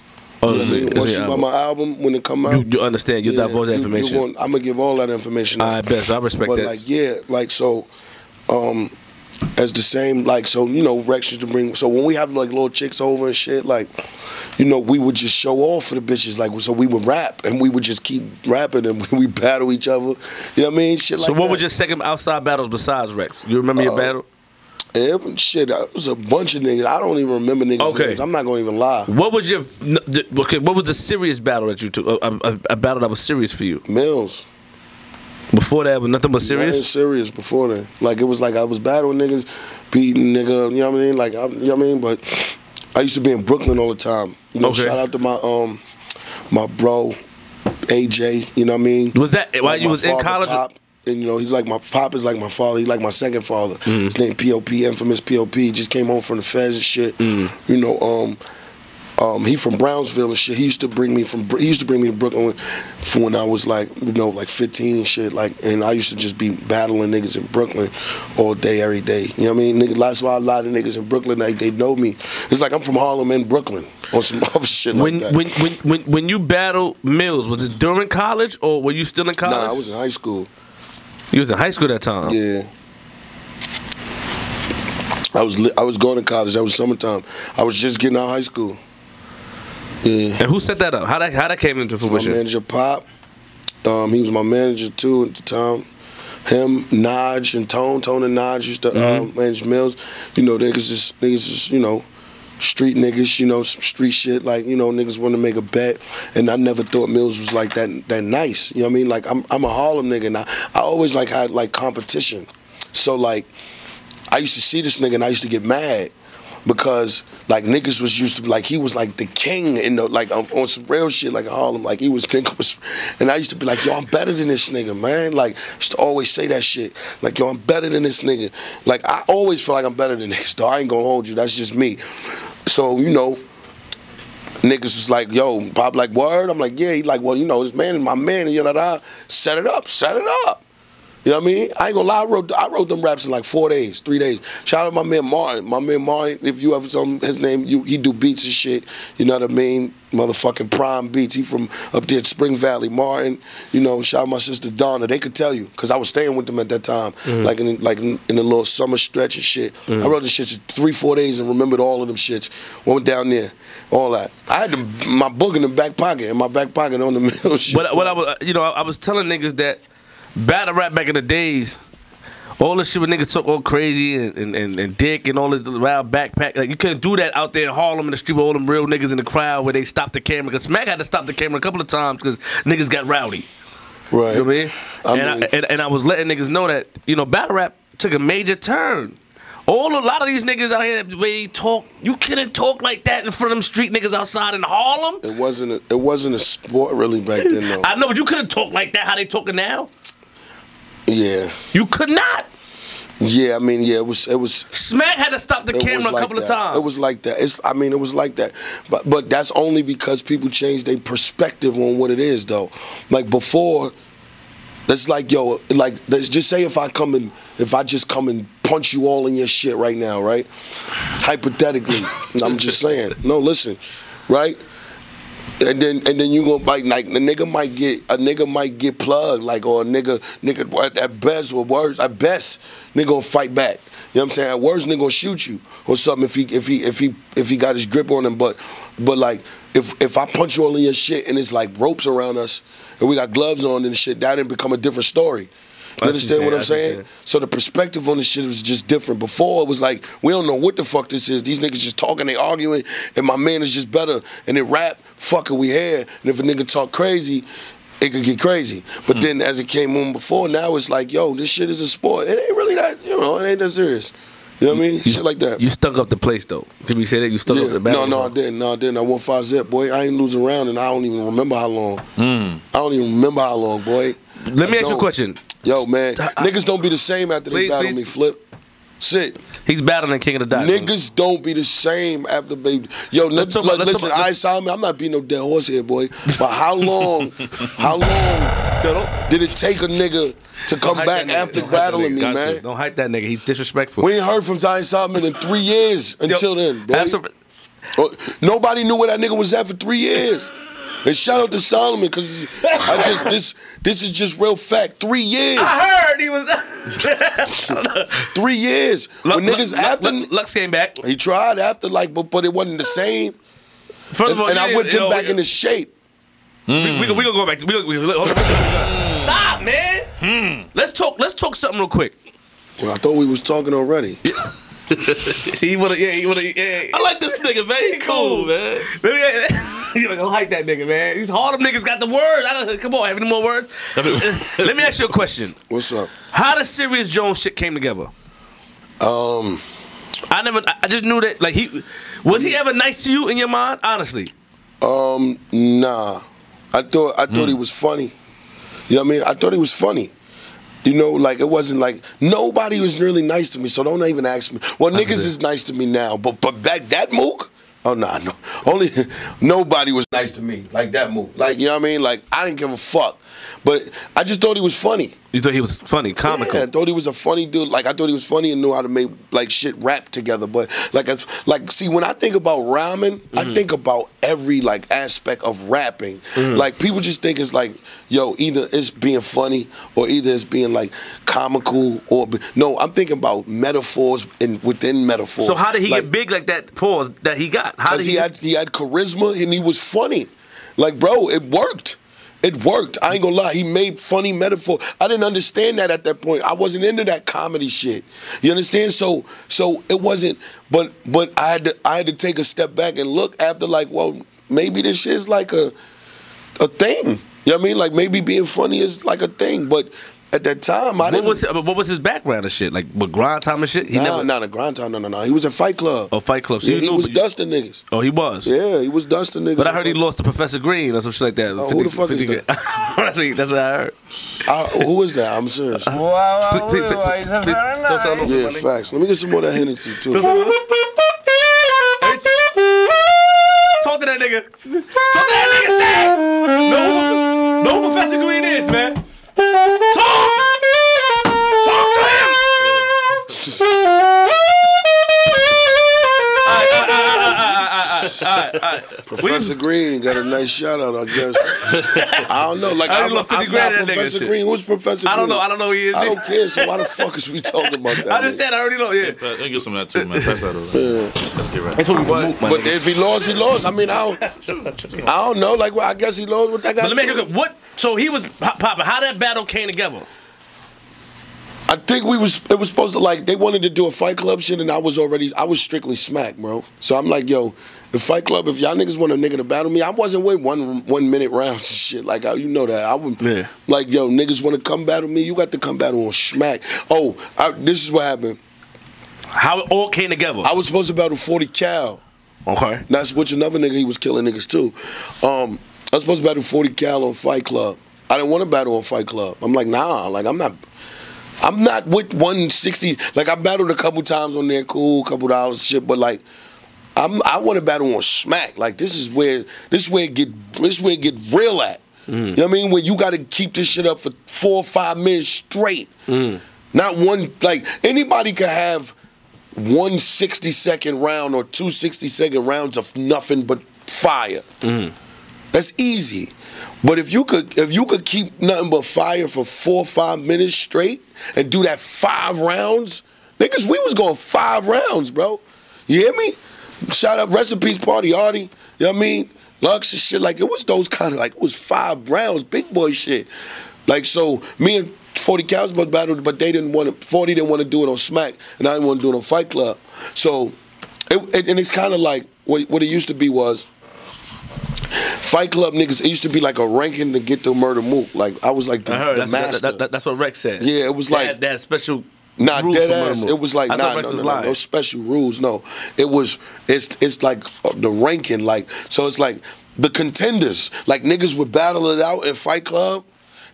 Oh, You know is what I it-? Once it you buy album? my album, when it come out, You, you understand? You yeah, divulge that you- you information. want- I'm gonna give all that information. out. I bet. So I respect but that. like, yeah, like so, um, as the same, like so, you know, Rex used to bring. So when we have like little chicks over and shit, like, you know, we would just show off for the bitches, like, so we would rap and we would just keep rapping and [laughs] we battle each other. You know what I mean? Shit like so what that. was your second outside battles besides Rex? You remember your Uh, battle? It shit, it was a bunch of niggas. I don't even remember niggas' Okay. names. I'm not gonna even lie. What was your okay? What was the serious battle that you took? A, a, a battle that was serious for you. Millz. Before that, was nothing but Serious? serious. serious before that. Like it was like I was battling niggas, beating nigga. You know what I mean? Like I, you know what I mean? But I used to be in Brooklyn all the time. You know, Okay. shout out to my um my bro AJ. You know what I mean? Was that while you was in college? Pop, and you know, he's like my pop is like my father. He's like my second father. Mm-hmm. His name Pop, infamous Pop. Just came home from the feds and shit. Mm-hmm. You know, um, um, he from Brownsville and shit. He used to bring me from. He used to bring me to Brooklyn when, for when I was like, you know, like 15 and shit. Like, and I used to just be battling niggas in Brooklyn all day, every day. You know what I mean? Nigga, that's why a lot of niggas in Brooklyn like they know me. It's like I'm from Harlem and Brooklyn or some [laughs] other shit like When, that. when when when when you battled Millz, was it during college or were you still in college? nah, I was in high school. you was in high school that time. Yeah. I was I was going to college. That was summertime. I was just getting out of high school. Yeah. And who set that up? How that how that came into fruition? My manager Pop. Um, he was my manager too at the time. Him, Naj, and Tone. Tone and Naj used to Mm-hmm. um, manage Millz. You know, niggas just niggas just, you know, street niggas, you know, some street shit. Like, you know, niggas want to make a bet. And I never thought Millz was like that that nice. You know what I mean? Like I'm I'm a Harlem nigga and I, I always like had like competition. So like I used to see this nigga and I used to get mad because like niggas was used to like he was like the king in the like on, some real shit like Harlem. Like he was think was and I used to be like yo I'm better than this nigga man. Like used to always say that shit. Like yo I'm better than this nigga. Like I always feel like I'm better than this though. I ain't gonna hold you. That's just me. So you know niggas was like yo Pop like word? I'm like yeah he like well you know this man is my man and you know that set it up. Set it up you know what I mean? I ain't gonna lie, I wrote I wrote them raps in like four days, three days. Shout out to my man Martin. My man Martin, if you ever saw him, his name, you he do beats and shit. You know what I mean? Motherfucking prime beats. He from up there at Spring Valley. Martin, you know, shout out my sister Donna. They could tell you, cause I was staying with them at that time, mm. like in like in, in a little summer stretch and shit. Mm. I wrote the shits in three, four days and remembered all of them shits. Went down there, all that. I had the, my book in the back pocket, in my back pocket on the [laughs] mill shit. What, what I was, you know, I, I was telling niggas that battle rap back in the days, all this shit with niggas talk all crazy and, and, and, and dick and all this wild backpack. Like you couldn't do that out there in Harlem in the street with all them real niggas in the crowd where they stopped the camera. Cause Smack had to stop the camera a couple of times because niggas got rowdy. right. You know what I mean? I and, mean- I, and, and I was letting niggas know that you know battle rap took a major turn. All a lot of these niggas out here, the way they talk, you couldn't talk like that in front of them street niggas outside in Harlem. It wasn't a, it wasn't a sport really back then though. [laughs] I know, but you couldn't talk like that how they talking now. Yeah. You could not. Yeah, I mean, yeah, it was it was Smack had to stop the camera was a like couple of times. It was like that. It's I mean, it was like that. But but that's only because people changed their perspective on what it is though. Like before it's like yo, like let's just say if I come and if I just come and punch you all in your shit right now, right? Hypothetically, [laughs] I'm just saying. No, listen, right? And then and then you gonna like like the nigga might get a nigga might get plugged like or a nigga nigga at, best or worst at best nigga gonna fight back. You know what I'm saying? At worst nigga gonna shoot you or something if he if he if he if he got his grip on him. But but like if if I punch you all in your shit and it's like ropes around us and we got gloves on and shit, that didn't become a different story. I You understand what I'm saying, I see saying? what you're So the perspective on this shit was just different. Before it was like we don't know what the fuck this is. These niggas just talking, they arguing, and my man is just better. And they rap, fuck it, we here. And if a nigga talk crazy, it could get crazy. But Hmm. then as it came on before, now it's like, yo, this shit is a sport. It ain't really that, you know, it ain't that serious. You know what I mean? shit like that. You stuck up the place though. People say that you stunk up the battle. No, no, I didn't. No, I didn't. I won five zip, boy. I ain't losing round, and I don't even remember how long. I don't even remember how long, boy. Let me I ask you a question. Yo, man, niggas don't be the same after Please, they battle please. me. Flip, sit. He's battling King of the Dot. Niggas don't be the same after baby. Yo, Let's talk like, let's listen, talk I Solomon, I'm not being no dead horse here, boy. But how [laughs] long, how long did it take a nigga to come back after Don't battling me, Got man? to. Don't hype that nigga. He's disrespectful. We ain't heard from Ty Solomon in three years until Yo, then, boy. have some- Oh, Nobody knew where that nigga was at for three years. And shout out to Solomon because I just this this is just real fact. Three years, I heard he was. [laughs] three years. When niggas after Lux, Lux came back. he tried after like, but but it wasn't the same. First of And, all, and I yeah, whipped him yo, oh, back we- into shape. We, we, we gonna go back to. We, we, hold on. Stop, man. Hmm. Let's talk. Let's talk something real quick. Well, I thought we was talking already. [laughs] [laughs] See, he wanna, yeah, he wanna, yeah. I like this nigga, man. He cool, man. Let me, [laughs] you know, don't hype that nigga, man. These Harlem niggas got the words. I don't, come on, have any more words? Let me [laughs] ask you a question. What's up? How the Serius Jones shit came together? Um, I never. I I just knew that. Like he was he ever nice to you in your mind? Honestly, Um, nah. I thought I Hmm. thought he was funny. You know what I mean? I thought he was funny. You know, like it wasn't like nobody was really nice to me. So don't even ask me. Well, niggas is nice to me now, but but that that mook. Oh nah, no. Only [laughs] nobody was nice to me like that mook. Like you know what I mean? Like I didn't give a fuck. But I just thought he was funny. you thought he was funny, comical. Yeah, I thought he was a funny dude. Like I thought he was funny and knew how to make like shit rap together. But like as like see when I think about rhyming, I mm. think about every like aspect of rapping. Mm. Like people just think it's like yo either it's being funny or either it's being like comical or no. I'm thinking about metaphors and within metaphors. So how did he Like, get big like that? Pause that he got. How did because he? he had he had charisma and he was funny. Like, bro, it worked. It worked. I ain't gonna lie. He made funny metaphor. I didn't understand that at that point. I wasn't into that comedy shit. You understand? So so it wasn't. But but I had to I had to take a step back and look after like, well, maybe this shit's like a a thing. You know what I mean? Like maybe being funny is like a thing. But at that time, I what didn't. was what was his background and shit? Like with grind time and shit. He nah, never. nah, the grind time. No, no, no. He was in Fight Club. Oh, Fight Club. So yeah, you he knew, was but you- dusting niggas. Oh, he was. Yeah, he was dusting niggas. But I heard he lost to Professor Green or some shit like that. Oh, who the fuck is that? [laughs] that's, what that's what I heard. I, who is that? I'm serious. Wow, wow, Please- please- wow, he's a very don't tell nice. no- Yeah, facts. Let me get some more of that Hennessy too. [laughs] Talk to that nigga. Talk to that nigga, Stacks. Know who, know who Professor Green is, man. Talk. Right, all right, all right. Professor Green got a nice shout out, I guess. I don't know. Like I I done am lost I'm 50 grand not in that nigga Professor shit. Green. Who's Professor I don't know. I don't know who he is. I don't care. So why the fuck is we talking about that? [laughs] I understand. I already know. Yeah. Let me get some of that too, man. Pass that over. Let's get right. That's what we promote, But, but if he lost, he lost. I mean, I don't. I don't know. Like, well, I guess he lost. What that guy? But let me ask you, what? So he was pop- popping. How that battle came together? I think we was it was supposed to like they wanted to do a Fight Club shit, and I was already I was strictly smack, bro. So I'm like, yo, the Fight Club. If y'all niggas want a nigga to battle me, I wasn't with one one minute rounds and shit. Like you know that I would Yeah. like, yo, niggas want to come battle me. You got to come battle on smack. Oh, I, this is what happened. How it all came together? I was supposed to battle 40 Cal. Okay. That's which another nigga he was killing niggas too. Um, I was supposed to battle 40 Cal on Fight Club. I didn't want to battle on Fight Club. I'm like, nah, like I'm not. I'm not with 160. Like I battled a couple times on there, cool, couple dollars, shit. But like, I'm I want to battle on Smack. Like this is where this is where it get this is where it get real at. Mm. You know what I mean? Where you got to keep this shit up for four or five minutes straight. Mm. Not one like anybody could have one 60 second round or two 60 second rounds of nothing but fire. Mm. That's easy. But if you could if you could keep nothing but fire for four or five minutes straight and do that five rounds, niggas, we was going five rounds, bro. You hear me? Shout out recipes party, Arty. You know what I mean? Lux and shit. Like it was those kind of like it was five rounds, big boy shit. Like so, me and 40 cows but battled, but they didn't want to. 40 didn't want to do it on Smack, and I didn't want to do it on Fight Club. So, it, it- and it's kind of like what what it used to be was. Fight Club niggas, it used to be like a ranking to get to Murda Mook. Like I was like the, I heard the that's, master. what, that, that, that's what Rex said. Yeah, it was They like- that special. Nah, rules dead ass. It was like nah, no, no, no, no special rules. No, it was it's it's like uh, the ranking. Like so, it's like the contenders. Like niggas would battle it out in Fight Club,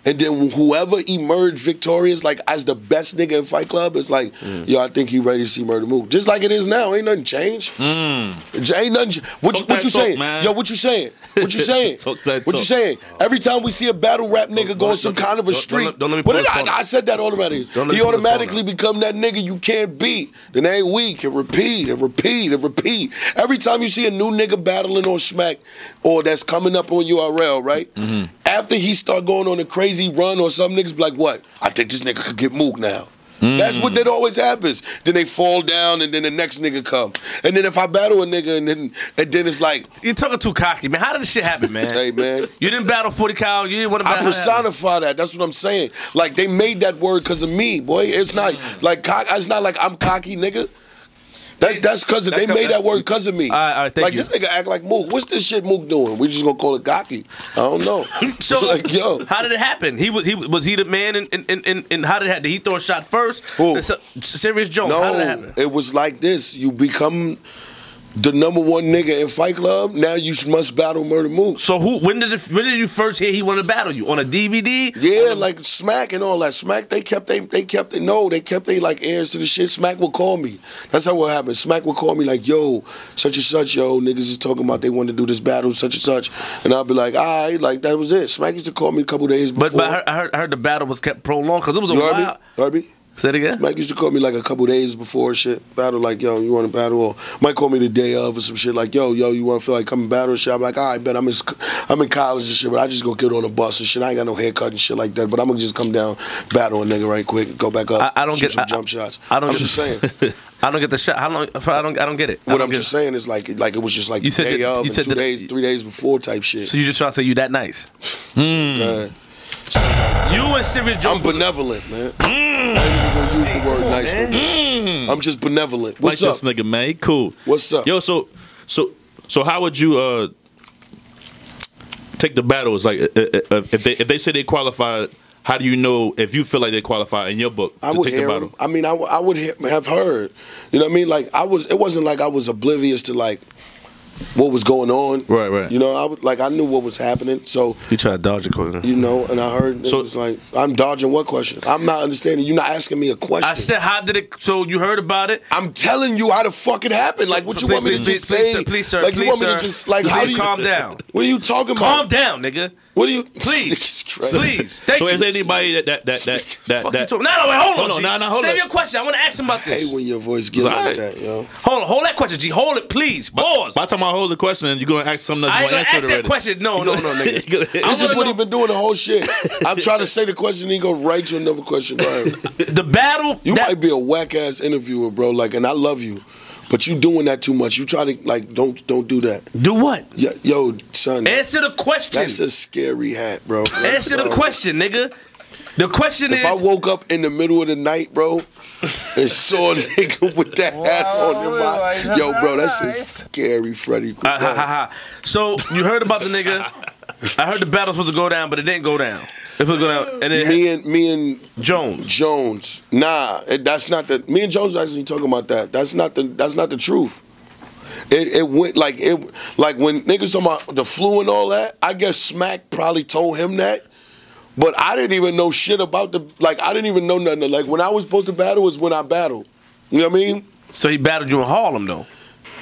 and then whoever emerged victorious, like as the best nigga in Fight Club, is like, Mm. yo, I think he ready to see Murda Mook. Just like it is now. Ain't nothing changed. Ain't nothing. What, Talk you- what you talk, saying? man. Yo, what you saying? What you [laughs] saying? Talk that what you saying? Every time we see a battle rap nigga Don't- go on don't- some don't- kind of a don't- don't street, let- don't let me But pull his I, I said that already. Don't He me pull his phone automatically become that nigga you can't beat. Then every week and repeat and repeat and repeat. Every time you see a new nigga battling on Smack or that's coming up on URL, right? Mm-hmm. After he start going on a crazy run or some niggas be like, what? I think this nigga could get Mook now. That's what that always happens. Then they fall down and then the next nigga come. And then if I battle a nigga and then and then it's like, You're talking too cocky, man. How did this shit happen, man? hey man. [laughs] You didn't battle 40 Cal. You didn't want to I personify that. That's what I'm saying. Like they made that word because of me, boy. It's not like cock. It's not like I'm cocky, nigga. That's That's because they made that word because of me. All right, all right, thank like you. this nigga act like Mook. What's this shit Mook doing? We just gonna call it Gaki. I don't know. [laughs] So like yo, how did it happen? He was he was he the man and and and, in how did it happen? Did he throw a shot first? Who? So- Serius Jones. how did it no, happen? it was like this. You become the number one nigga in Fight Club. Now you must battle Murda Mook. So who? When did it, when did you first hear he wanted to battle you on a DVD? Yeah, like Smack and all that. Smack, they kept they they kept it. No, they kept they like ears to the shit. Smack would call me. That's how what happened. Smack would call me like, yo, such and such, yo, niggas is talking about they want to do this battle, such and such, and I'll be like, all right, like that was it. Smack used to call me a couple days before. But, but I, heard, I heard the battle was kept prolonged because it was a you heard me? You heard me? Say it again. Mike used to call me like a couple days before shit battle, like yo, you want to battle? Or might call me the day of or some shit like yo, yo, you want to feel like coming battle shit? I'm like, all right, bet I'm in, I'm in college and shit, but I just go get on a bus and shit. I ain't got no haircut and shit like that, but I'm gonna just come down, battle a nigga right quick, go back up. I, I don't get some I, jump shots. I don't I'm get, just saying. [laughs] I don't get the shot. How long? I don't. I don't get it. I What I'm just it. saying is like, like it was just like You the said day that- of, you said two that- days, three days before type shit. So you just trying to say you that nice? Hmm. Man, You and Serious I'm benevolent, man. I ain't even gonna use the word nice. I'm just benevolent. What's like up? this nigga, man. He cool. What's up? Yo, so so so how would you uh take the battles? Like uh, uh, uh, if they if they say they qualified, how do you know if you feel like they qualify in your book I to would take the hear. I mean, I, w- I would have heard. You know what I mean? Like I was. It wasn't like I was oblivious to like what was going on. Right, right. You know, I was like I knew what was happening. So You try to dodge a question. you know, and I heard it was like I'm dodging what question? I'm not understanding. You're not asking me a question. I said, how did it? So you heard about it? I'm telling you how the fuck it happened. Like, what So you want me to please, just please, say? please, sir, like, you please, want me sir. to just like, how do you calm down. What are you talking Calm about? Calm down, nigga. What are you? Please, [laughs] This is crazy. please. Thank So you. is there anybody that that that that that, that no, no, wait, hold, Hold on, on, G. nah, nah, hold Save on. your question. I want to ask him about Hey, this. when your voice get It's like alright. that, yo. Hold on, hold that question, G. Hold it, please. Pause. By the time I hold the question, you're gonna ask something that's gonna answer ask that already. question. No, no, no, nigga. [laughs] You're gonna- I This is what he been doing the whole shit. [laughs] I'm trying to say the question, and he go right to another question. The battle. You that- might be a whack ass interviewer, bro. Like, and I love you, but you doing that too much. You try to like, don't don't do that. do what? Yo, yo son, Answer the question. that's a scary hat, bro. I'm Answer the sorry. question, nigga. The question If is. If I woke up in the middle of the night, bro, and saw a nigga [laughs] with that hat on in my, yo, bro, that's a scary Freddy. Ah, ha, ha, ha. So you heard about the nigga? [laughs] I heard the battle was supposed to go down, but it didn't go down. It was going and then Me and me and Jones. Jones. Nah, it, that's not the. Me and Jones actually talking about that. That's not the. That's not the truth. It, it went like it like when niggas talking about the flu and all that. I guess Smack probably told him that, but I didn't even know shit about the. Like I didn't even know nothing. Like when I was supposed to battle was when I battled. You know what I mean? So he battled you in Harlem though,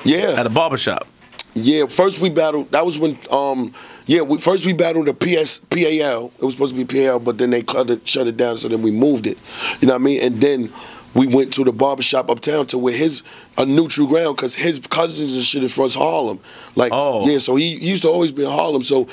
Yeah. at a barbershop. Yeah, first we battled. That was when, um, yeah, we first we battled the PS PAL. It was supposed to be PAL, but then they cut it, shut it down. So then we moved it. You know what I mean? And then we went to the barbershop uptown to where his a neutral ground because his cousins and shit is from Harlem. Like, Oh. yeah, so he, he used to always be in Harlem. So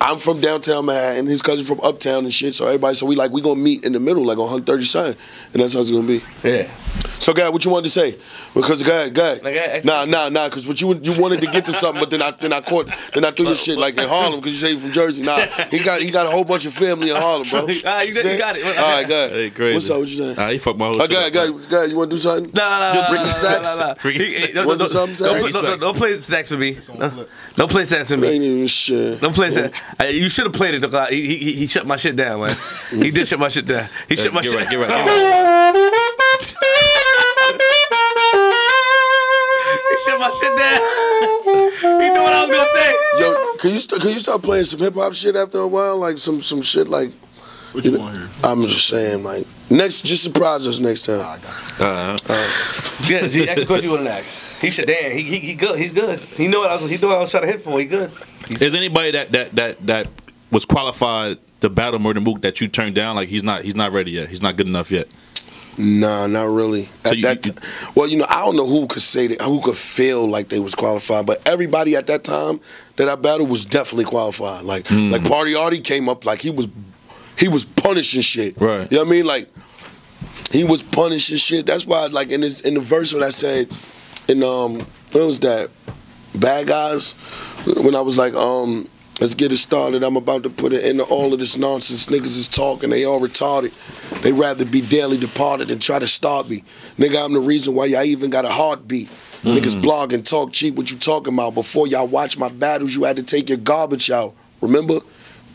I'm from downtown Manhattan. And his cousin from uptown and shit. So everybody, so we like we gonna meet in the middle, like on 137, and that's how it's gonna be. Yeah. So, guy, what you wanted to say? Because, guy, guy, Like, I- nah, nah, nah. Because what you you wanted to get to something, but then I then I caught then I threw your shit like in Harlem because you say you from Jersey. Nah, he got he got a whole bunch of family in Harlem, bro. [laughs] Ah, you got- you got it. All right, guy. Hey, crazy. What's up? What you saying? Ah, he fucked my whole Uh, shit guy, up, guy, guy, you want to do something? No, no, no, no, Freaky no, sex? no, no, no. Freaky He- sex. he- don't- do don't- Don't, don't, don't, don't play sex with me. gonna No. Don't play sex with me. Ain't even shit. Don't play sex. Uh, You should have played it. though, 'cause He, he, he shut my shit down, man. He did shut my shit down. He shut my get shit right, get right, get [laughs] right. He shut my shit down. He knew what I was gonna say. Yo, can you st- can you start playing some hip hop shit after a while? Like some some shit like. What you want here? I'm just saying, like next, just surprise us next time. I got you. Uh-huh. Yeah, G, ask the question you want to ask. He should. Damn, he, he he good. He's good. He knew what I was. He knew what I was trying to hit for. He good. He's, Is anybody that that that that was qualified to battle Murda Mook that you turned down? Like he's not he's not ready yet. He's not good enough yet. Nah, not really. So At you- that you- well, you know, I don't know who could say that, who could feel like they was qualified, but everybody at that time that I battled was definitely qualified. Like, Hmm. like Party Arty came up like he was, he was punishing shit. Right. You know what I mean? Like, he was punishing shit. That's why, like, in this in the verse when I said, in um, what was that? Bad guys. When I was like, um. Let's get it started. I'm about to put it into all of this nonsense. Niggas is talking. They all retarded. They rather be daily departed than try to stop me. Nigga, I'm the reason why y'all even got a heartbeat. Niggas blog and talk cheap. What you talking about? Before y'all watch my battles, you had to take your garbage out. Remember?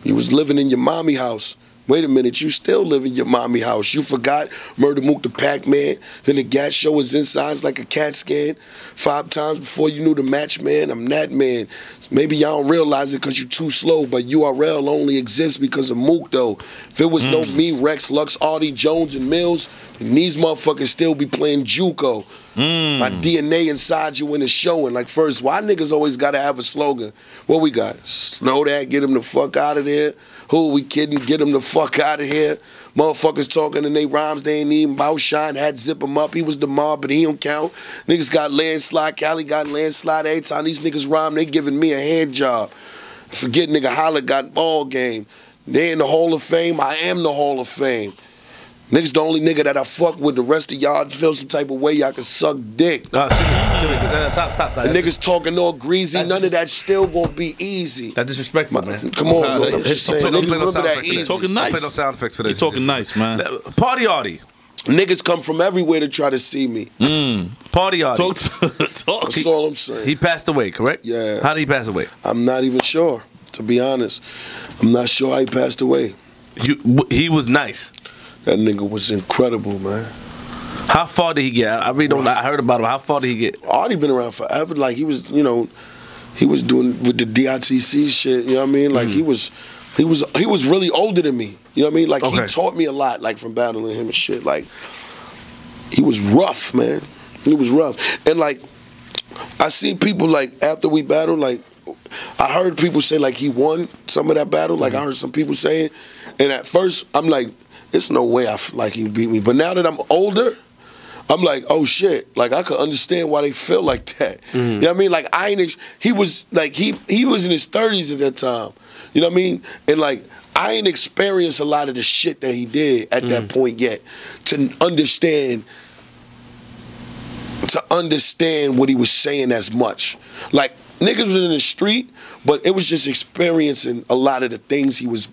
You was living in your mommy house. Wait a minute, you still live in your mommy house. You forgot Murda Mook the Pac-Man. Then the gas show was insides like a cat scan. Five times before you knew the match man, I'm that man. Maybe y'all don't realize it because you're too slow, but URL only exists because of Mook though. If it was no mm. me, Rex, Lux, Arty, Jones, and Millz, then these motherfuckers still be playing Juco. Mm. My DNA inside you when it's showing. Like first, why niggas always gotta have a slogan? What we got? Slow that, get him the fuck out of there. Who we kidding? Get them the fuck out of here. Motherfuckers talking in they rhymes they ain't even about shine. Had zip him up. He was the mob, but he don't count. Niggas got landslide. Cali got landslide. Every time these niggas rhyme, they giving me a hand job. Forget nigga Hollow got ball game. They in the Hall of Fame. I am the Hall of Fame. Niggas the only nigga that I fuck with. The rest of y'all feel some type of way y'all can suck dick. Uh, Timmy, Timmy, stop, stop, stop. The niggas talking all greasy. That's None of that still gonna be easy. That's disrespectful, man. Come on, Nah, bro. I'm it's- just saying. Niggas play no remember that effects for easy. Talking nice. play no sound effects for You this. talking nice, man. Party Arty. Niggas come from everywhere to try to see me. Party Arty. Talk, to, [laughs] talk. That's all I'm saying. He passed away, correct? Yeah. How did he pass away? I'm not even sure, to be honest. I'm not sure how he passed away. You, he was nice. That nigga was incredible, man. How far did he get? I really don't. I heard about him. How far did he get? Arty been around forever. Like he was, you know, he was doing with the DITC shit. You know what I mean? Like Mm. he was, he was, he was really older than me. You know what I mean? Like Okay. he taught me a lot, like from battling him and shit. Like he was rough, man. He was rough, and like I seen people like after we battled, like I heard people say like he won some of that battle. Like Mm-hmm. I heard some people saying, and at first I'm like, it's no way I feel like he beat me. But now that I'm older. I'm like, oh shit! Like I could understand why they feel like that. Mm-hmm. You know what I mean? Like I ain't. He was like he he was in his 30s at that time. You know what I mean? And like I ain't experienced a lot of the shit that he did at that Mm. point yet to understand to understand what he was saying as much. Like niggas was in the street, but it was just experiencing a lot of the things he was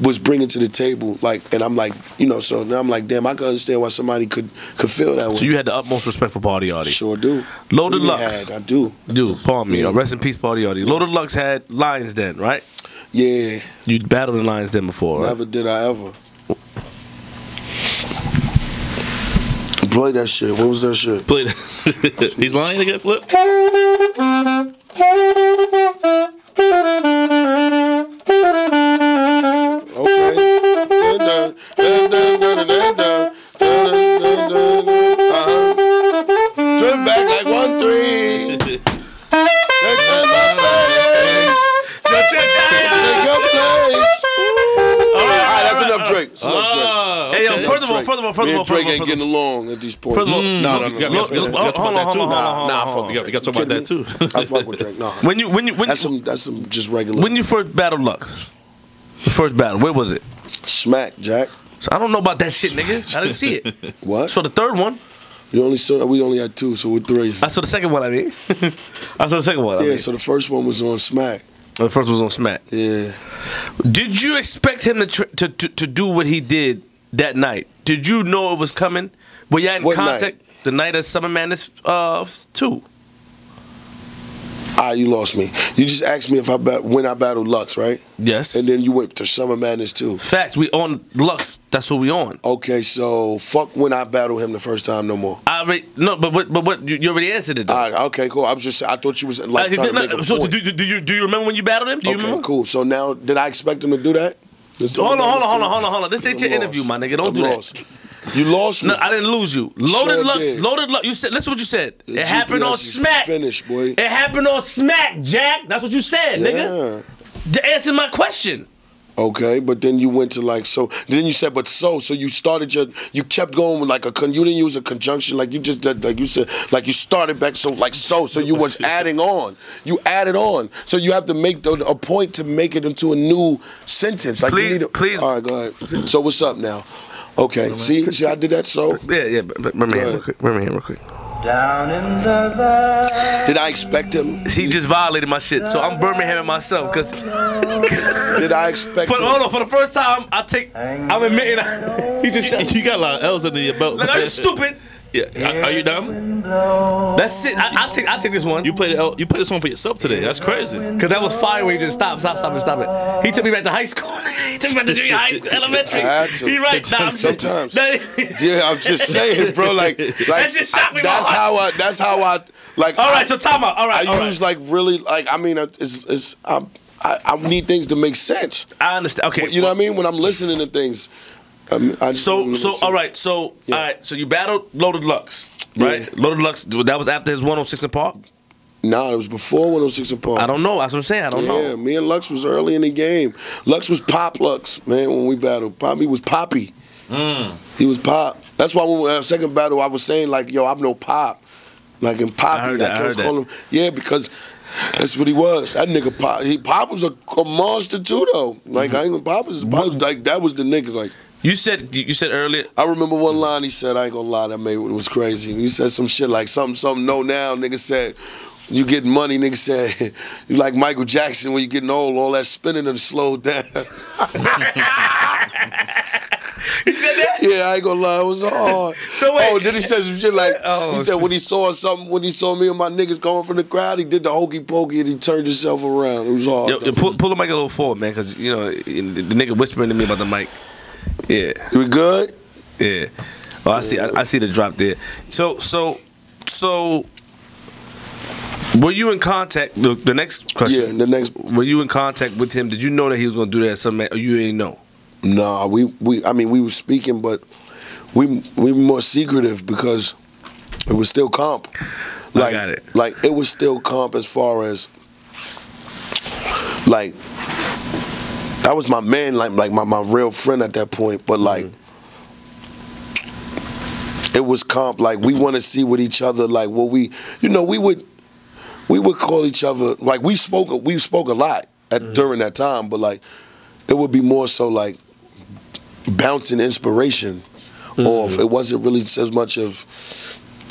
was bringing to the table. Like, and I'm like, you know, so now I'm like, damn, I can understand why somebody could could feel that way. So you had the utmost respect for Party Arty. sure do. Loaded Really Lux. had, I do. Do. pardon me. Yeah. Rest in peace, Party Arty. Loaded Lux had Lions Den, right? Yeah, You battled in Lions Den before, right? never did I ever. Play that shit. What was that shit? Play that. [laughs] He's lying to get [laughs] and further Drake of all, ain't of getting along at these points. First of all, mm. no, no, no. you got- no. you got- you got- Hold talk about that too. hold Nah, nah, hold fuck. You got, you got to talk about that too. I fuck with Drake. No, When you when you when that's some that's some just regular when you first battled Lux, the first battle, where was it? smack, Jack. So I don't know about that shit, nigga. I didn't see it. [laughs] What? So the third one, You only saw we only had two, so we're three. I saw the second one. I mean, [laughs] I saw the second one. I Yeah, mean. so the first one was on Smack. Oh, the first one was on Smack. Yeah. Did you expect him to, tr- to to to do what he did that night? Did you know it was coming? Were you in What contact the night of Summer Madness uh, two? Ah, you lost me. You just asked me if I bat- when I battled Lux, right? Yes. And then you went to Summer Madness too. Facts. We on Lux. That's what we on. Okay, so fuck when I battled him the first time no more. I already no, but what but what you, you already answered it though. All right, okay, cool. I was just I thought you was like Uh, trying to make a so point. do, do, you do you remember when you battled him? Do you okay, remember? cool. So now did I expect him to do that? Summer Hold on, hold on, hold on, hold on, hold on. This ain't your I'm interview, my nigga. Don't I'm do that. lost. You lost me. No, I didn't lose you. Loaded Sure Lux, did. loaded Lux. You said. Listen what you said. The it happened on Smack. Finished, boy. It happened on Smack, Jack. That's what you said, nigga. To answer my question. Okay, but then you went to like so. Then you said, but so, so you started your, you kept going with like a con. You didn't use a conjunction like you just did, like you said, like you started back so like so. So you was [laughs] adding on. You added on. So you have to make the, a point to make it into a new sentence. Like Please- you need to, please. All right, go ahead. So what's up now? Okay, see, see, I did that. So Yeah, yeah. But, but remember him real ahead. quick. Remember him real quick. Down in the valley. did I expect him? He just violated my shit, so I'm Birmingham myself. Cause [laughs] Did I expect for, him? hold on, for the first time, I take. I'm admitting I, [laughs] he just shot. You got a lot of L's under your belt. Like, are you [laughs] stupid? Yeah, are- are you dumb? That's it. I, I'll take. I'll take this one. You played it. Oh, you played this one for yourself today. That's crazy. Cause that was fire when you just stop, stop, stop, and stop it. He took me back to high school. [laughs] he took me back to junior high school, [laughs] elementary. I had to. He right. Nah, I'm Sometimes. [laughs] That- Yeah, I'm just saying, bro. Like, like That just shot me that's how I. That's how I. Like, All right. I, so time out. All right, I all use right. like really like. I mean, it's it's. I, I, I need things to make sense. I understand. Okay, You know what I mean? When I'm listening to things. I mean, I just So, so all right, so Yeah. all right, so you battled Loaded Lux, right? Yeah. Loaded Lux. That was after his 106 and Park. Nah, it was before 106 and Park. I don't know. That's what I'm saying. I don't yeah, know. Yeah, me and Lux was early in the game. Lux was Pop Lux, man, when we battled. Poppy was Poppy. Mm. He was Pop. That's why when we had our second battle, I was saying, like, yo, I'm no Pop. Like in Poppy. I heard that, I heard calling him- Yeah, because that's what he was. That nigga Pop. He, Pop was a, a monster too, though. Like, Mm-hmm. I ain't Pop was, Pop was like, that was the nigga. Like, You said you said earlier. I remember one line he said, I ain't gonna lie, that made it was crazy. He said some shit like something, something, no now. Nigga said, you getting money, nigga said, [laughs] you like Michael Jackson when you getting old, all that spinning and slowed down. [laughs] He said that. yeah, I ain't gonna lie, it was hard. [laughs] So wait. Oh, then he said some shit like, Oh, he said when he saw something, when he saw me and my niggas going from the crowd, he did the hokey pokey and he turned himself around. It was hard. Yo, yo, pull, pull the mic a little forward, man, because you know the, the nigga whispering to me about the mic. Yeah, we good? yeah. Oh, I see. I, I see the drop there. So, so, so, were you in contact? The, the next question. Yeah, the next Were you in contact with him? Did you know that he was going to do that? at Some or you didn't know. Nah, we, we I mean we were speaking, but we we were more secretive because it was still comp. I got it. like it was still comp as far as like that was my man, like like my, my real friend at that point. But mm-hmm. like it was comp, like we wanna see with each other, like what we you know, we would we would call each other like we spoke we spoke a lot at mm-hmm. during that time, but like it would be more so like bouncing inspiration mm-hmm. off. It wasn't really as much of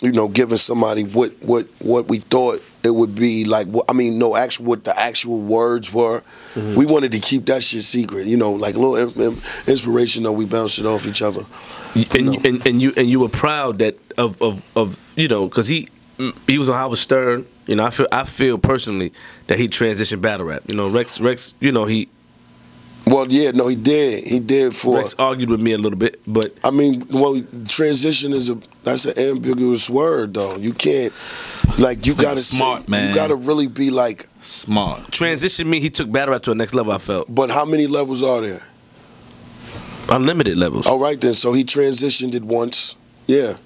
you know giving somebody what what what we thought it would be like. what- I mean, no actual what the actual words were. Mm-hmm. We wanted to keep that shit secret. You know, like a little in- in- inspiration. Though we bounced it off each other. and, No. and and you and you were proud that of of of you know because he mm, he was on Howard Stern. You know, I feel I feel personally that he transitioned battle rap. You know, Rex Rex. You know, he Well, yeah, no, he did. He did for. Rex argued with me a little bit, but I mean, well, transition is a that's an ambiguous word though. You can't like you This nigga gotta smart, say- man. You gotta really be like. Smart. transition me. He took battle rap to a next level. I felt But how many levels are there? unlimited levels. All right then. So he transitioned it once. Yeah.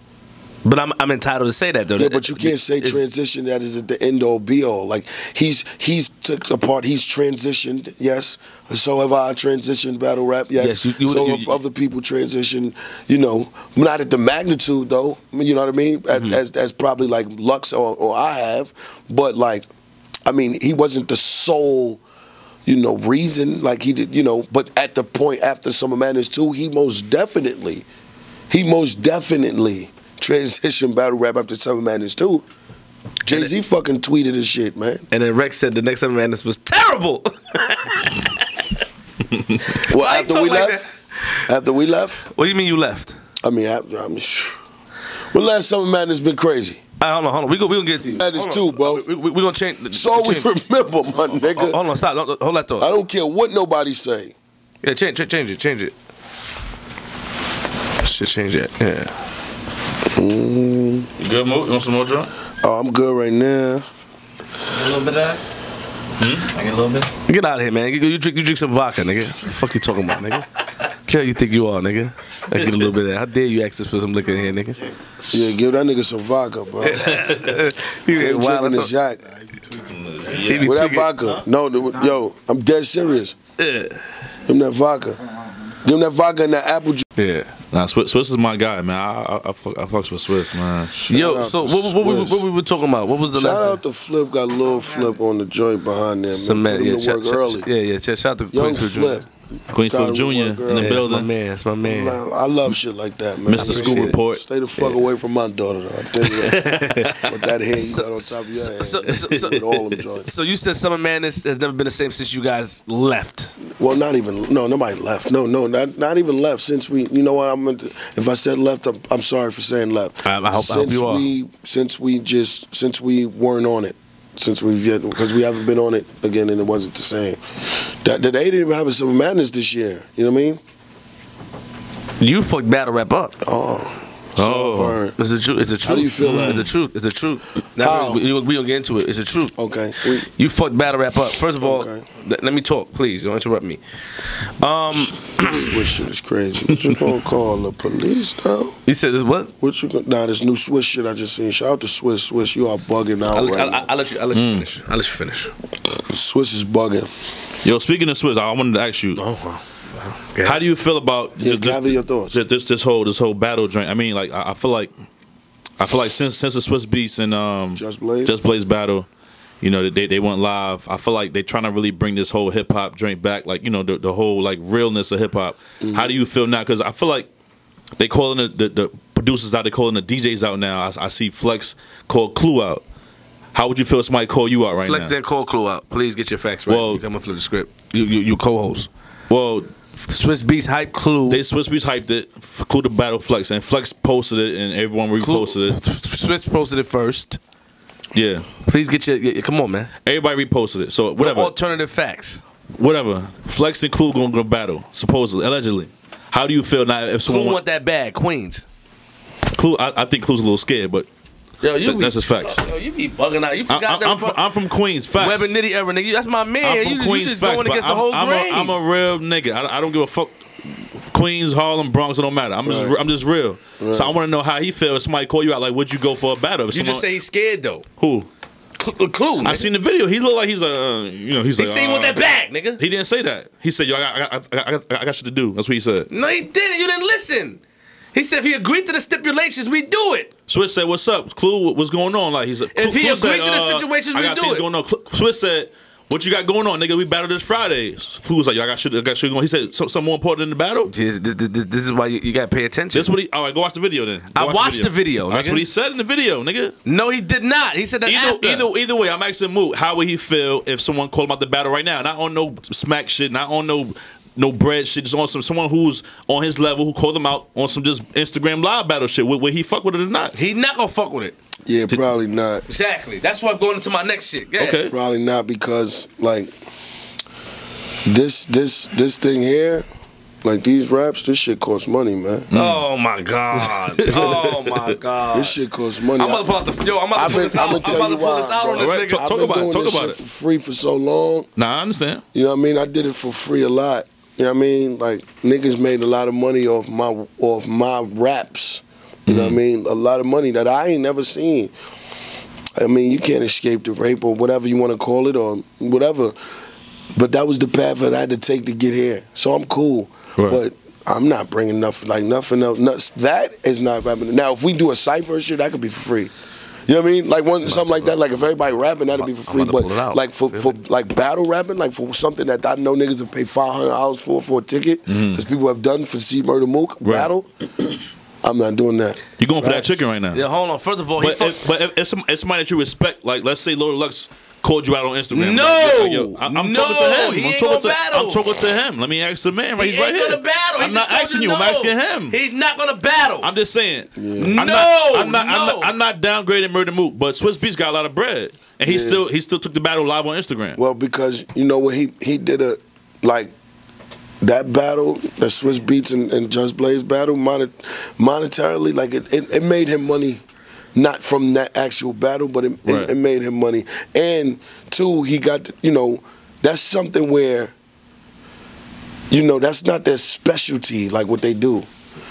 But I'm I'm entitled to say that though. Yeah, but you can't say It's- transition that is at the end all be all. Like he's he's took apart. He's transitioned. Yes. So have I transitioned battle rap? Yes. Yes, you- you- so you- have other people transitioned. You know, not at the magnitude though. You know what I mean? Mm-hmm. As as probably like Lux or, or I have, but like, I mean, he wasn't the sole. You know, reason like he did. You know, but at the point after Summer Madness two, he most definitely, he most definitely transition battle rap after Summer Madness 2. Jay Z fucking tweeted his shit, man. And then Rex said the next time Madness was terrible. [laughs] Well, after we like left, after we left, what do you mean you left? I mean, I, I mean, well, last Summer Madness been crazy. All right, hold on, hold on. We go, we gonna get to you. That is Hold too, bro. We, we, we gonna change. So we change. remember, my Hold nigga. hold on, stop. Hold that thought. I don't care what nobody say. Yeah, change, change, change it, change it. Shit, change it. Yeah. Mm, You good, Mo? You want some more drink? oh, I'm good right now. A little bit of that? Hmm? I get a little bit? Get out of here, man. You, you drink, you drink some vodka, nigga. What the fuck you talking about, nigga? Care you think you are, nigga? I get a little bit of that. How dare you ask us for some liquor in here, nigga? Yeah, give that nigga some vodka, bro. [laughs] You He ain't ain't wild. drinking this yak. He be With that vodka. No, the, yo, I'm dead serious. Yeah. Give him that vodka. Give him that vodka and that apple juice. Yeah. Nah, Swiss, Swiss is my guy, man. I I, I, fuck, I fucks with Swiss, man. Yo, out so to what, what, what, we- what we were talking about? What was the last? Shout last out to Flip, got a little Flip on the joint behind there, man. Some man, Put him yeah, to shout, shout- yeah, yeah. Shout, shout out to Young Queenz Flip. Queen Gotta Jr. in the Yeah, that's my building. man. That's my man. Man, I love shit like that, man. Mr. School it. Report. Stay the fuck away from my daughter, though. I tell you that. [laughs] With that hair you got on top of your head. so- so- so- with all them joints. So you said Summer Madness has never been the same since you guys left. Well, not even. No, nobody left. No, no, not not even left. Since we, you know what? I'm. If I said left, I'm, I'm sorry for saying left. I- I hope- I hope since you are. we, since we just, since we weren't on it, since we've yet, because we haven't been on it again, and it wasn't the same. That, that they didn't even have a Summer Madness this year. You know what I mean? You fucked battle rap up. Oh. Oh. Burn. It's the truth. It's the truth. How do you feel that? It's the truth. It's the truth. Now we, we, we gonna get into it. It's the truth. Okay. We, You fucked battle rap up. First of all, Okay. let, let me talk, please. Don't interrupt me. Um, Swizz shit is crazy. What you gonna call the police though? you said this what? What you gonna? Nah, this new Swizz shit I just seen. Shout out to Swizz. Swizz, you are bugging out I'll, let- right I'll, I'll let you. I'll let you finish. I'll let you finish. Swizz is bugging. Yo, speaking of Swizz, I wanted to ask you, Oh, wow. how do you feel about Yeah, this, gather your thoughts. this, this this whole this whole battle drink? I mean, like I, I feel like I feel like since since the Swizz Beatz and um Just Blaze? Just Blaze battle, you know they they went live. I feel like they're trying to really bring this whole hip hop drink back, like you know the, the whole like realness of hip hop. Mm-hmm. How do you feel now? Because I feel like they calling the, the the producers out, they calling the DJs out now. I, I see Flex called Clue out. How would you feel if somebody call you out right Flex now? then call Clue out. Please get your facts right. Well- you come and flip the script. You you, you co-host. Well, Swizz Beatz hype Clue. They Swizz Beatz hyped it, Clue the Battle Flex, and Flex posted it, and everyone reposted it. Swizz posted it first. Yeah, Please get your, your come on, man. everybody reposted it. So whatever, Alternative facts. whatever. Flex and Clue gonna go battle, supposedly, allegedly. How do you feel now if Clue someone want that bad Queens. Clue? I, I think Clue's a little scared, but Yo, you Th- be, that's just facts. Yo, you be bugging out. You I, forgot I, that I'm, from, I'm from Queens. Facts. Web and Nitty era, nigga. That's my man. I'm from you, Queens. you just facts, going against I'm, the whole I'm grain. A, I'm a real nigga. I, I don't give a fuck. Queens, Harlem, Bronx, it don't matter. I'm just, I'm just real. So I want to know how he feels. If somebody call you out, like, would you go for a battle? If you just say he's scared though. who? Clue. Clue I seen the video. He looked like he's like, uh, you know, he's He like. seen uh, with that bag, nigga. He didn't say that. He said, "Yo, I got, I got, I got, I got shit to do." That's what he said. No, he didn't. You didn't listen. He said if he agreed to the stipulations, we do it. Swizz said, "What's up, Clue? What's going on?" Like he's. If he Clue agreed to the uh, situations, I we got do things it. going on. Cl- Swizz said, "What you got going on, nigga? We battle this Friday." Clue was like, I got shit. I got shit going." He said, so, "Something more important than the battle." This, this, this, this is why you, you gotta pay attention. This what he. All right, go watch the video then. Go I watch watched the video, That's nigga. what he said in the video, nigga. no, he did not. He said that Either, after. either, either way, I'm asking Mook, how would he feel if someone called him out the battle right now? Not on no smack shit, not on no no bread shit, just on some someone who's on his level who called him out on some just Instagram live battle shit. Would, would he fuck with it or not? He not gonna fuck with it. Yeah, probably not. Exactly. That's why I'm going into my next shit. Yeah. Okay. Probably not because like this this this thing here, like these raps, this shit costs money, man. Mm. Oh my god. [laughs] Oh my god. This shit costs money. I'm about to pull out the yo. I'm about to pull this out. I'ma I'm tell about to pull this out on this Alright, nigga. talk- talk I've been about it, doing talk this about shit it. for free for so long. Nah, I understand. You know what I mean? I did it for free a lot. You know what I mean? Like niggas made a lot of money off my off my raps. You know what I mm-hmm. mean? A lot of money that I ain't never seen. I mean, you can't escape the rape or whatever you want to call it or whatever. But that was the path that I had to take to get here. So I'm cool. Right. But I'm not bringing nothing like nothing else. Nuts. That is not happening. Now, if we do a cipher shit, that could be for free. You know what I mean? Like one something like that. Like if everybody rapping, that'd be for free. But pull it out. like for, for like battle rapping, like for something that I know niggas have paid five hundred dollars for for a ticket, mm-hmm. because people have done for C Murda Mook Right. battle. I'm not doing that. You going for that Facts. chicken right now? Yeah, hold on. First of all, he But, fuck. if, but if, if, if somebody that you respect, like let's say Lord Lux called you out on Instagram. No! like, yo, yo, I, am No, talking to him. he I'm ain't talking gonna battle. I'm talking to him. Let me ask the man. Right, he he's right ain't here. gonna battle. I'm just not asking you you. I'm asking him. He's not gonna battle. I'm just saying. I'm No, not, I'm not, I'm not, I'm not downgrading Murda Mook, but Swizz Beatz got a lot of bread, and he Yeah. still he still took the battle live on Instagram. Well, because you know what he he did a like that battle, the Swizz Beatz and, and Just Blaze battle, monet, monetarily, like it, it, it made him money. Not from that actual battle, but it, Right. it, it made him money. And two, he got you know, that's something where, you know, that's not their specialty, like what they do.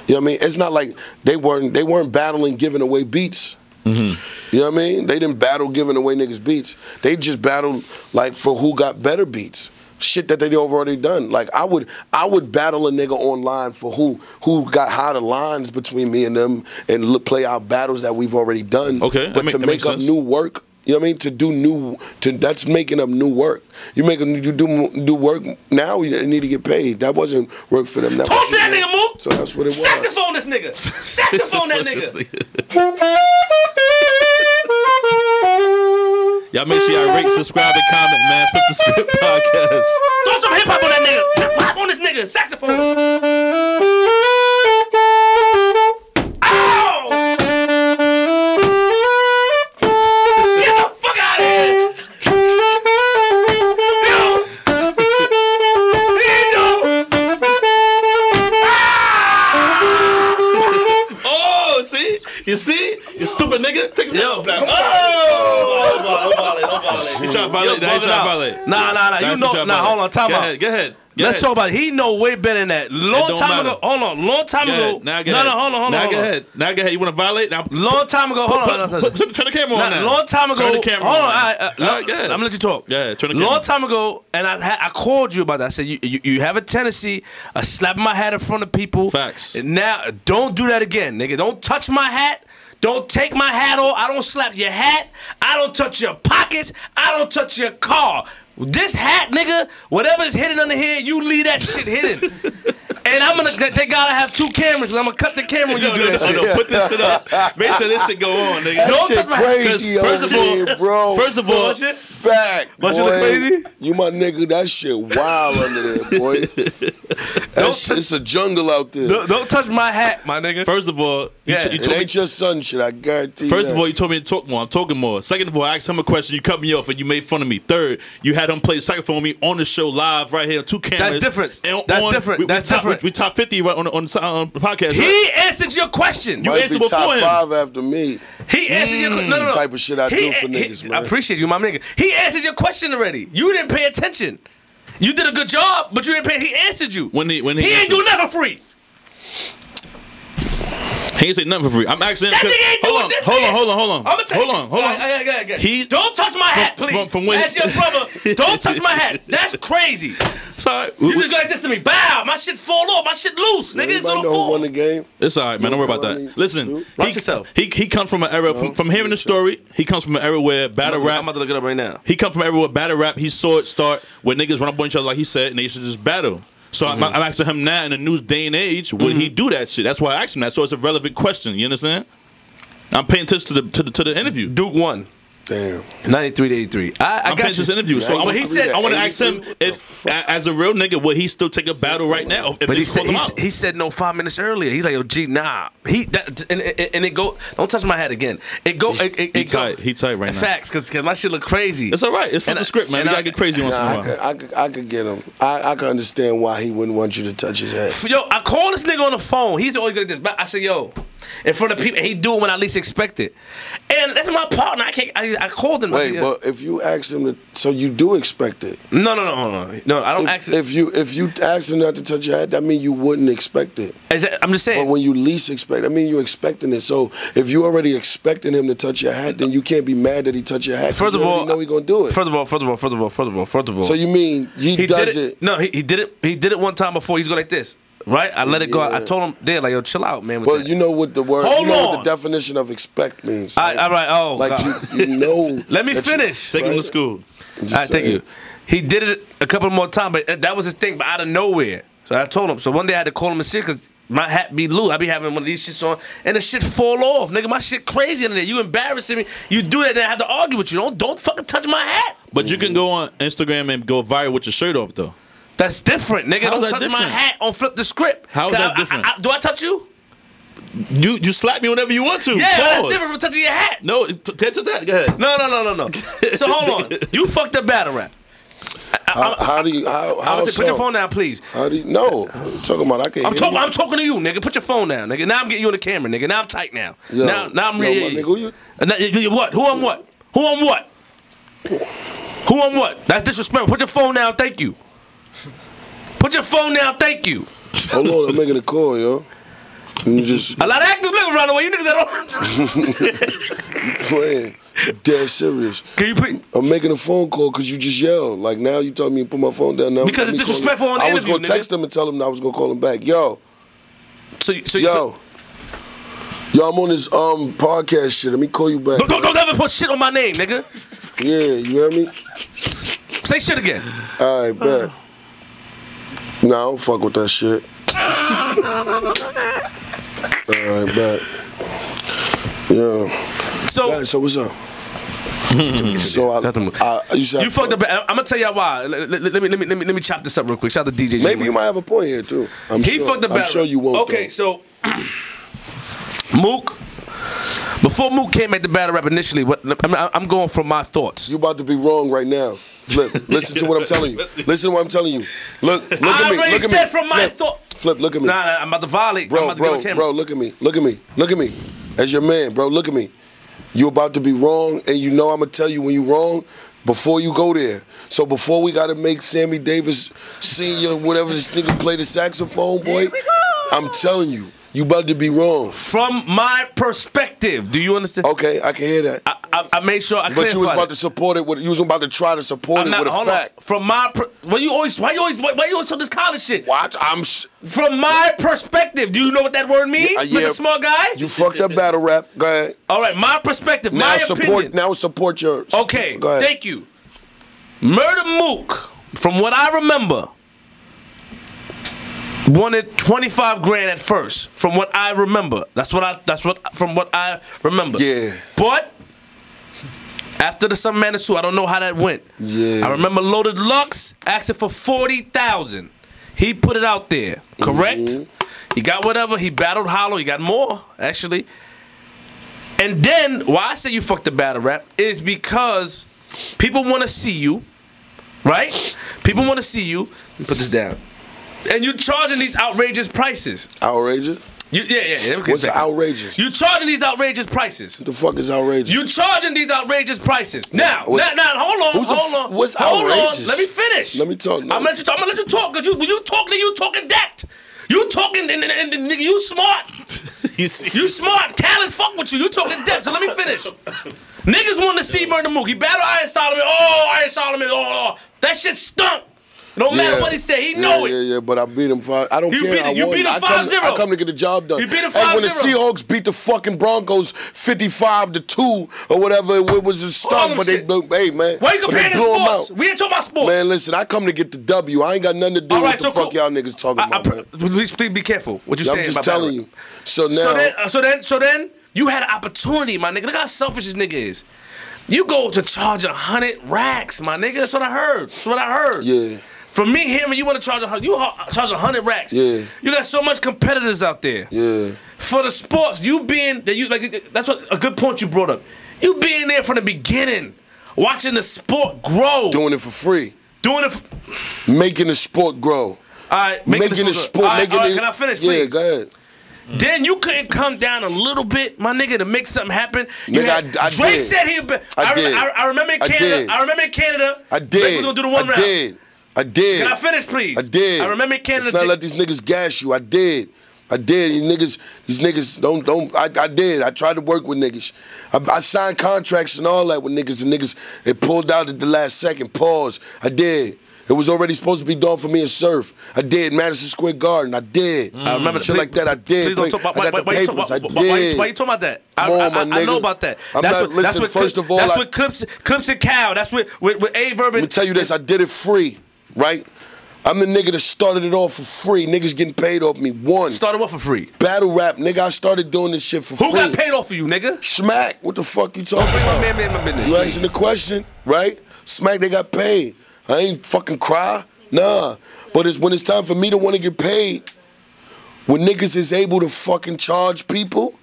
You know what I mean? It's not like they weren't they weren't battling giving away beats. Mm-hmm. You know what I mean? They didn't battle giving away niggas beats. They just battled like for who got better beats. Shit that they already done. Like I would, I would battle a nigga online for who who got hotter lines between me and them, and look, play our battles that we've already done. Okay, that but make- to that make makes up sense. new work, you know what I mean? To do new, to that's making up new work. You make you do do work now. You need to get paid. That wasn't work for them. That Talk to that nigga, Mook. So that's what it was. Saxophone this nigga. [laughs] Saxophone that nigga. [laughs] Y'all make sure y'all rate, subscribe, and comment, man. Flip the script [laughs] podcast. Throw some hip hop on that nigga. Hip hop on this nigga. Saxophone. Ow! Get the fuck out of here! Yo! Yo! Ah! [laughs] Oh, see? You see? You stupid nigga. Take Yo. Oh! Don't violate, don't violate. He trying to violate. Now he trying to violate. Nah, nah, nah. You he know, to nah. Hold on, time Go out. ahead. Go ahead. Go Let's ahead. talk about. It. He know way better than that. Long time matter. ago. Hold on. Long time ago. ahead. Now go no, ahead. no. Hold on. Hold now on. go on. ahead. Now go ahead. You want to violate? Now Long time ago. Hold on. put, put, put, turn the camera on now. long time ago. Turn the camera hold on. on. I, uh, All right, go ahead. I'm gonna let you talk. Yeah, turn the Long time ago, and I had, I called you about that. I said you you, you have a tendency of slapping my hat in front of people. Facts. And now don't do that again, nigga. Don't touch my hat. Don't take my hat off. I don't slap your hat. I don't touch your pockets. I don't touch your car. This hat, nigga, whatever's hidden under here, you leave that shit hidden. [laughs] and I'm gonna. They, they gotta have two cameras. And I'm gonna cut the camera when you [laughs] No, do no, that no, shit. no, put this shit up. Make sure this shit go on, nigga. That Don't shit touch my- crazy First of all- bro. First of all, What shit? fact, What shit boy. look crazy? You my nigga, that shit wild under there, boy. [laughs] That shit, it's a jungle out there. Don't, don't touch my hat, my nigga. first of all, you, Yeah. t- you it told me ain't your son shit, I guarantee First that. of all, you told me to talk more. I'm talking more. Second of all, I asked him a question. You cut me off and you made fun of me. Third, you had him play saxophone with me on the show live right here two cameras. That's different. And That's different. We, we That's top, different. We, we top 50 right on the, on the, on the podcast. right? He answered your question. You Might answered be before top him. five after me. He answered your question. Mm, no, no, no. Type of shit I He- do for he- niggas, I man. appreciate you, my nigga. He answered your question already. You didn't pay attention. You did a good job, but you didn't pay. He answered you. When he when he, he ain't answered- do nothing free. He ain't say nothing for free. I'm asking him. Nigga ain't hold doing on, this. hold on, hold on, hold on. I'ma tell hold on, hold on. right, I got- I got- He- don't touch my hat, please. from when- That's your brother. [laughs] Don't touch my hat. That's crazy. Sorry. You just go like this to me. Bow. My shit fall off. My shit loose. Nigga, it's Anybody gonna know who fall. won the game? It's all right, man. Don't worry about that. mean, Listen, Watch he, yourself. He he comes from an era from, from hearing the story. He comes from an era where battle I'm about to look it up right now. He come from everywhere battle rap. He saw it start where niggas run up on each other like he said, and they should just battle. So I'm, I'm asking him now in the new day and age, would he mm-hmm. do that shit? That's why I asked him that. So it's a relevant question. You understand? I'm paying attention to the to the, to the interview. Duke won. Damn. 93 to 83. I, I I'm got you. this interview. So Yeah, I, he he said said I want to ask him 83? What the if, fuck? as a real nigga, would he still take a battle right now? If But he said he, he said no five minutes earlier. He's like, yo, G, nah. He that, and, and, and it go. Don't touch my hat again. It go. It, it, he it go. tight. He tight right now. Facts, because my shit look crazy. It's all right. It's from And the I- script, man. and We gotta I- get crazy once in a while. I could, I could get him. I, I could understand why he wouldn't want you to touch his head. Yo, I called this nigga on the phone. He's always like this. But I said, yo, in front of people, and he do it when I least expect it. And that's my partner. I can't. I, I called him. Wait, but if you ask him to, so you do expect it. no, no, no, no, no, no. I don't If, ask. if you if you ask him not to touch your head, that mean you wouldn't expect it. Is that- I'm just saying. But when you least expect, I mean you're expecting it. So if you already expecting him to touch your hat, then you can't be mad that he touch your hat. First of all, know he gonna do it. First of all, first of all, first of all, first of all, first of all. so you mean he, he does did it? No, he, he did it. He did it one time before. He's go like this, right? I let it go. I told him, there, like, yo, chill out, man. With Well, that. you know what the word, Hold you know on. what the definition of expect means. All right, all right. Oh, Like God. you, you know. [laughs] let me that you- finish. Take him to school. I'm All right, thank you. He did it a couple more times, but that was his thing. But out of nowhere, so I told him. So one day I had to call him and see because my hat be loose. I be having one of these shits on, and the shit fall off, nigga. My shit crazy under there. You embarrassing me. You do that, then I have to argue with you. Don't don't fucking touch my hat. But you can go on Instagram and go viral with your shirt off, though. That's different, nigga. How's don't that touch my different? hat on flip the script. How is 'Cause that I- I- different? I- do I touch you? You you slap me whenever you want to. Yeah, that's different from touching your hat. No, t- get to that. Go ahead. No, no, no, no, no. So hold on. [laughs] You fucked up battle rap. How, how do you? How, I'm how gonna so? put your phone down, please. How do you? No, what you talking about? I can't. I'm hear talking. you. I'm talking to you, nigga. Put your phone down, nigga. Now I'm getting you on the camera, nigga. Now I'm tight now. Yo, now, now I'm yo, ready. nigga, who you- Uh, now, you- you- what? Who on what? Who on what? Who on what? That's disrespectful. Put your phone down. Thank you. Put your phone down. Thank you. Hold on, I'm making a call, yo. You just A lot of active niggas around the way. You niggas that don't. [laughs] playing. Dead serious. Can you put? I'm making a phone call because you just yelled. Like now you told me to put my phone down. Now Because it's me call him. disrespectful on the I was gonna nigga. text him and tell him I was gonna call him back. Yo, So, so, yo, so yo, I'm on this um podcast shit. Let me call you back. don't, don't, don't ever put shit on my name, nigga. Yeah, you hear me? Say shit again. All right, bet. Nah, I don't fuck with that shit. All right, bet. Yeah. So, Yeah, so what's up? [laughs] So I, Shout out to Mook. I, I, you, you fucked up. I'm gonna tell y'all why. Let, let- let me let me let me let me chop this up real quick. Shout out to DJ. Maybe J-Mo. you might have a point here too. I'm He sure. fucked the battle. I'm sure you won't. Okay, though. so [clears throat] Mook. Before Mook came at the battle rap initially, what I'm, I'm going from my thoughts. You about to be wrong right now. Flip, listen to what I'm telling you. Listen to what I'm telling you. Look, look I at me. already Look at said me. from my Flip, thought- Flip, look at me. Nah, nah, I'm about to violate. I'm bro, to bro, bro, look at me. Look at me. Look at me. As your man, bro, look at me. You're about to be wrong, and you know I'm gonna tell you when you wrong before you go there. So before we gotta make Sammy Davis Senior, whatever this nigga play the saxophone, boy. I'm telling you, you about to be wrong. From my perspective, do you understand? Okay, I can hear that. I, I, I made sure I But you was about it. to support it with you was about to try to support I'm it not. with a fact. on. From my, per, why you always, why you always, why, you always talk this college shit? Watch, I'm s- From my perspective, do you know what that word means, Uh, yeah. Mr. Smart Guy? you fucked up battle rap. Go ahead. All right, my perspective, Now my support opinion. now support yours. Okay, Go ahead. thank you. Murda Mook, from what I remember, wanted 25 grand at first. From what I remember. That's what I that's what from what I remember. Yeah. But after the Summer Madness 2, I don't know how that went. Yeah. I remember Loaded Lux asking for 40,000. He put it out there, correct? Mm-hmm. He got whatever. He battled Hollow. He got more, actually. And then why I say you fucked the battle rap is because people want to see you, right? People want to see you. Let me put this down. And you're charging these outrageous prices. Outrageous? You, yeah, yeah, yeah. let me get What's outrageous? You charging these outrageous prices. What the fuck is outrageous? You charging these outrageous prices. Now, now, now, hold on, hold on. what's hold outrageous? on. Let me finish. Let me talk. I'm gonna let you. I'm gonna let you talk because you when you talking, then you talking depth. You talking and, and, and, and nigga, you smart. [laughs] You smart. Talent fuck with you. You talking depth. So let me finish. Niggas want to see Murda Mook. He battled Iron Solomon. Oh, Iron Solomon. Oh, oh. that shit stunk. No matter Yeah. what he said, he yeah, know it. Yeah, yeah, but I beat him five. I don't You care. beat I you won. beat him I come, 5-0. I come to get the job done. You beat him Hey, when the Seahawks beat the fucking Broncos fifty-five to two or whatever, it was a them But they, shit. hey man, Why you comparing to sports? out. We ain't talking about sports. Man, listen, I come to get the W. I ain't got nothing to do All right, with so the fuck cool. y'all niggas talking I, I, about. man. please, please be careful what you I'm saying just telling you. So now, So then, so then, so then, you had an opportunity, my nigga. Look how selfish this nigga is. You go to charge a hundred racks, my nigga. That's what I heard. That's what I heard. Yeah. From me hearing you want to charge a hundred, you charge a hundred racks. Yeah. You got so much competitors out there. yeah, For the sports, you being that you like. That's what a good point you brought up. You being there from the beginning, watching the sport grow, doing it for free, doing it. making the sport grow, all right, making, making, the this sport. All right, making all right, it. can I finish, Yeah, please? go ahead. Then you couldn't come down a little bit, my nigga, to make something happen. You Nigga, had- I- I Drake did. said he. I, I I, did. I, I remember in I Canada. did. I, remember in Canada. I Drake did. was gonna do the one I round. did. I did. Can I finish, please? I did. I remember Canada. Let's not let these niggas gas you. I did. I did. These niggas, these niggas don't don't. I, I did. I tried to work with niggas. I, I signed contracts and all that with niggas, and niggas it pulled out at the last second. Pause. I did. It was already supposed to be done for me in Surf. I did. Madison Square Garden. I did. Mm. I remember shit please- like that. I did. Please don't talk about. I got why, the why, you papers. talk, I why, why, why, you talking about that? I, Come I, I, I know about that. I'm that's not- what. that's what. first of all, that's I- what clips. Clips and Cow. That's what with, with Aye Verb. Let me tell you this. I did it free, right? I'm the nigga that started it off for free. Niggas getting paid off me. One. started off for free. Battle rap, nigga. I started doing this shit for Who free. Who got paid off for you, nigga? Smack. What the fuck you talking Bring my about? man, man, my business. You please. asking the question, right? Smack, they got paid. I ain't fucking cry. Nah. But it's when it's time for me to want to get paid, when niggas is able to fucking charge people,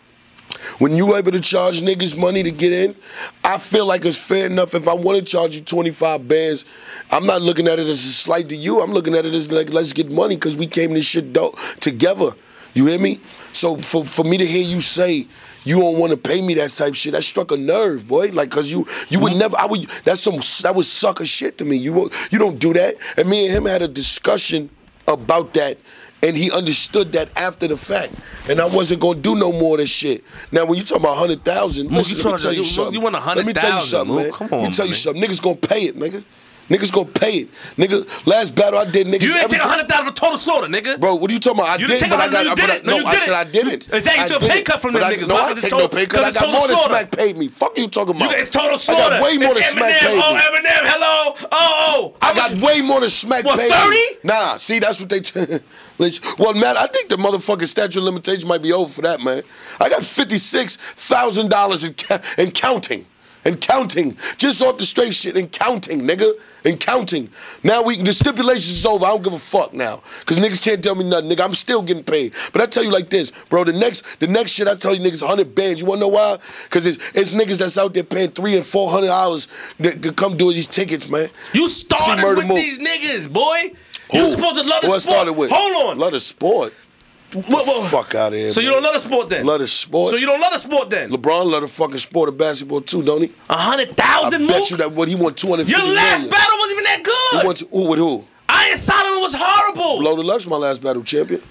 when you able to charge niggas money to get in, I feel like it's fair enough if I want to charge you 25 bands. I'm not looking at it as a slight to you. I'm looking at it as like, let's get money because we came this shit do- together. You hear me? So for, for me to hear you say you don't want to pay me that type shit, that struck a nerve, boy. Like, cause you you would mm-hmm. never. I would. That's some. That was sucker shit to me. You won't- you don't do that. And me and him had a discussion about that. And he understood that after the fact, and I wasn't gonna do no more of this shit. Now, when you talk about hundred thousand, you let me tell you, you- something. you want a hundred thousand? Let me tell you 100,000, something, man. Come Let me on, tell you man. something. Niggas gonna pay it, nigga. Niggas gonna pay it, nigga. Last battle I did, niggas. You didn't take a hundred thousand for total slaughter, nigga. Bro, what are you talking about? I You did, didn't take but a I hundred, got. you did I, it. No, you I did said it. I didn't. Exactly, you I took a pay cut from them I- niggas. No, Why? I take it's no total- pay cut. I got total more than slaughter. Smack paid me. Fuck you talking about? You it's total slaughter. I got way more than it's Smack Eminem, paid oh. Eminem, hello. Oh, oh. I How got way more than Smack What, paid 30? me. Nah, see, that's what they. T- [laughs] well, man, I think the motherfucking statute of limitations might be over for that, man. I got fifty six thousand dollars in and counting, and counting. Just off the straight shit and counting, nigga. And counting. Now we the stipulations is over. I don't give a fuck now. Cause niggas can't tell me nothing, nigga. I'm still getting paid. But I tell you like this, bro, the next the next shit I tell you niggas hundred bands. You wanna know why? Cause it's it's niggas that's out there paying three and four hundred dollars to, to come do these tickets, man. You started with these niggas, boy. You supposed to love the sport. started with? Hold on. Love the sport. What- what- Fuck out of here. So you don't love the sport then? Love the sport. So you don't love the sport then? LeBron love the fucking sport of basketball too, don't he? A hundred I thousand bet Mook? you that what he won two hundred Your last million. battle wasn't even that good. He won to, who with who? Iron Solomon was horrible. Loaded Lux, my last battle champion.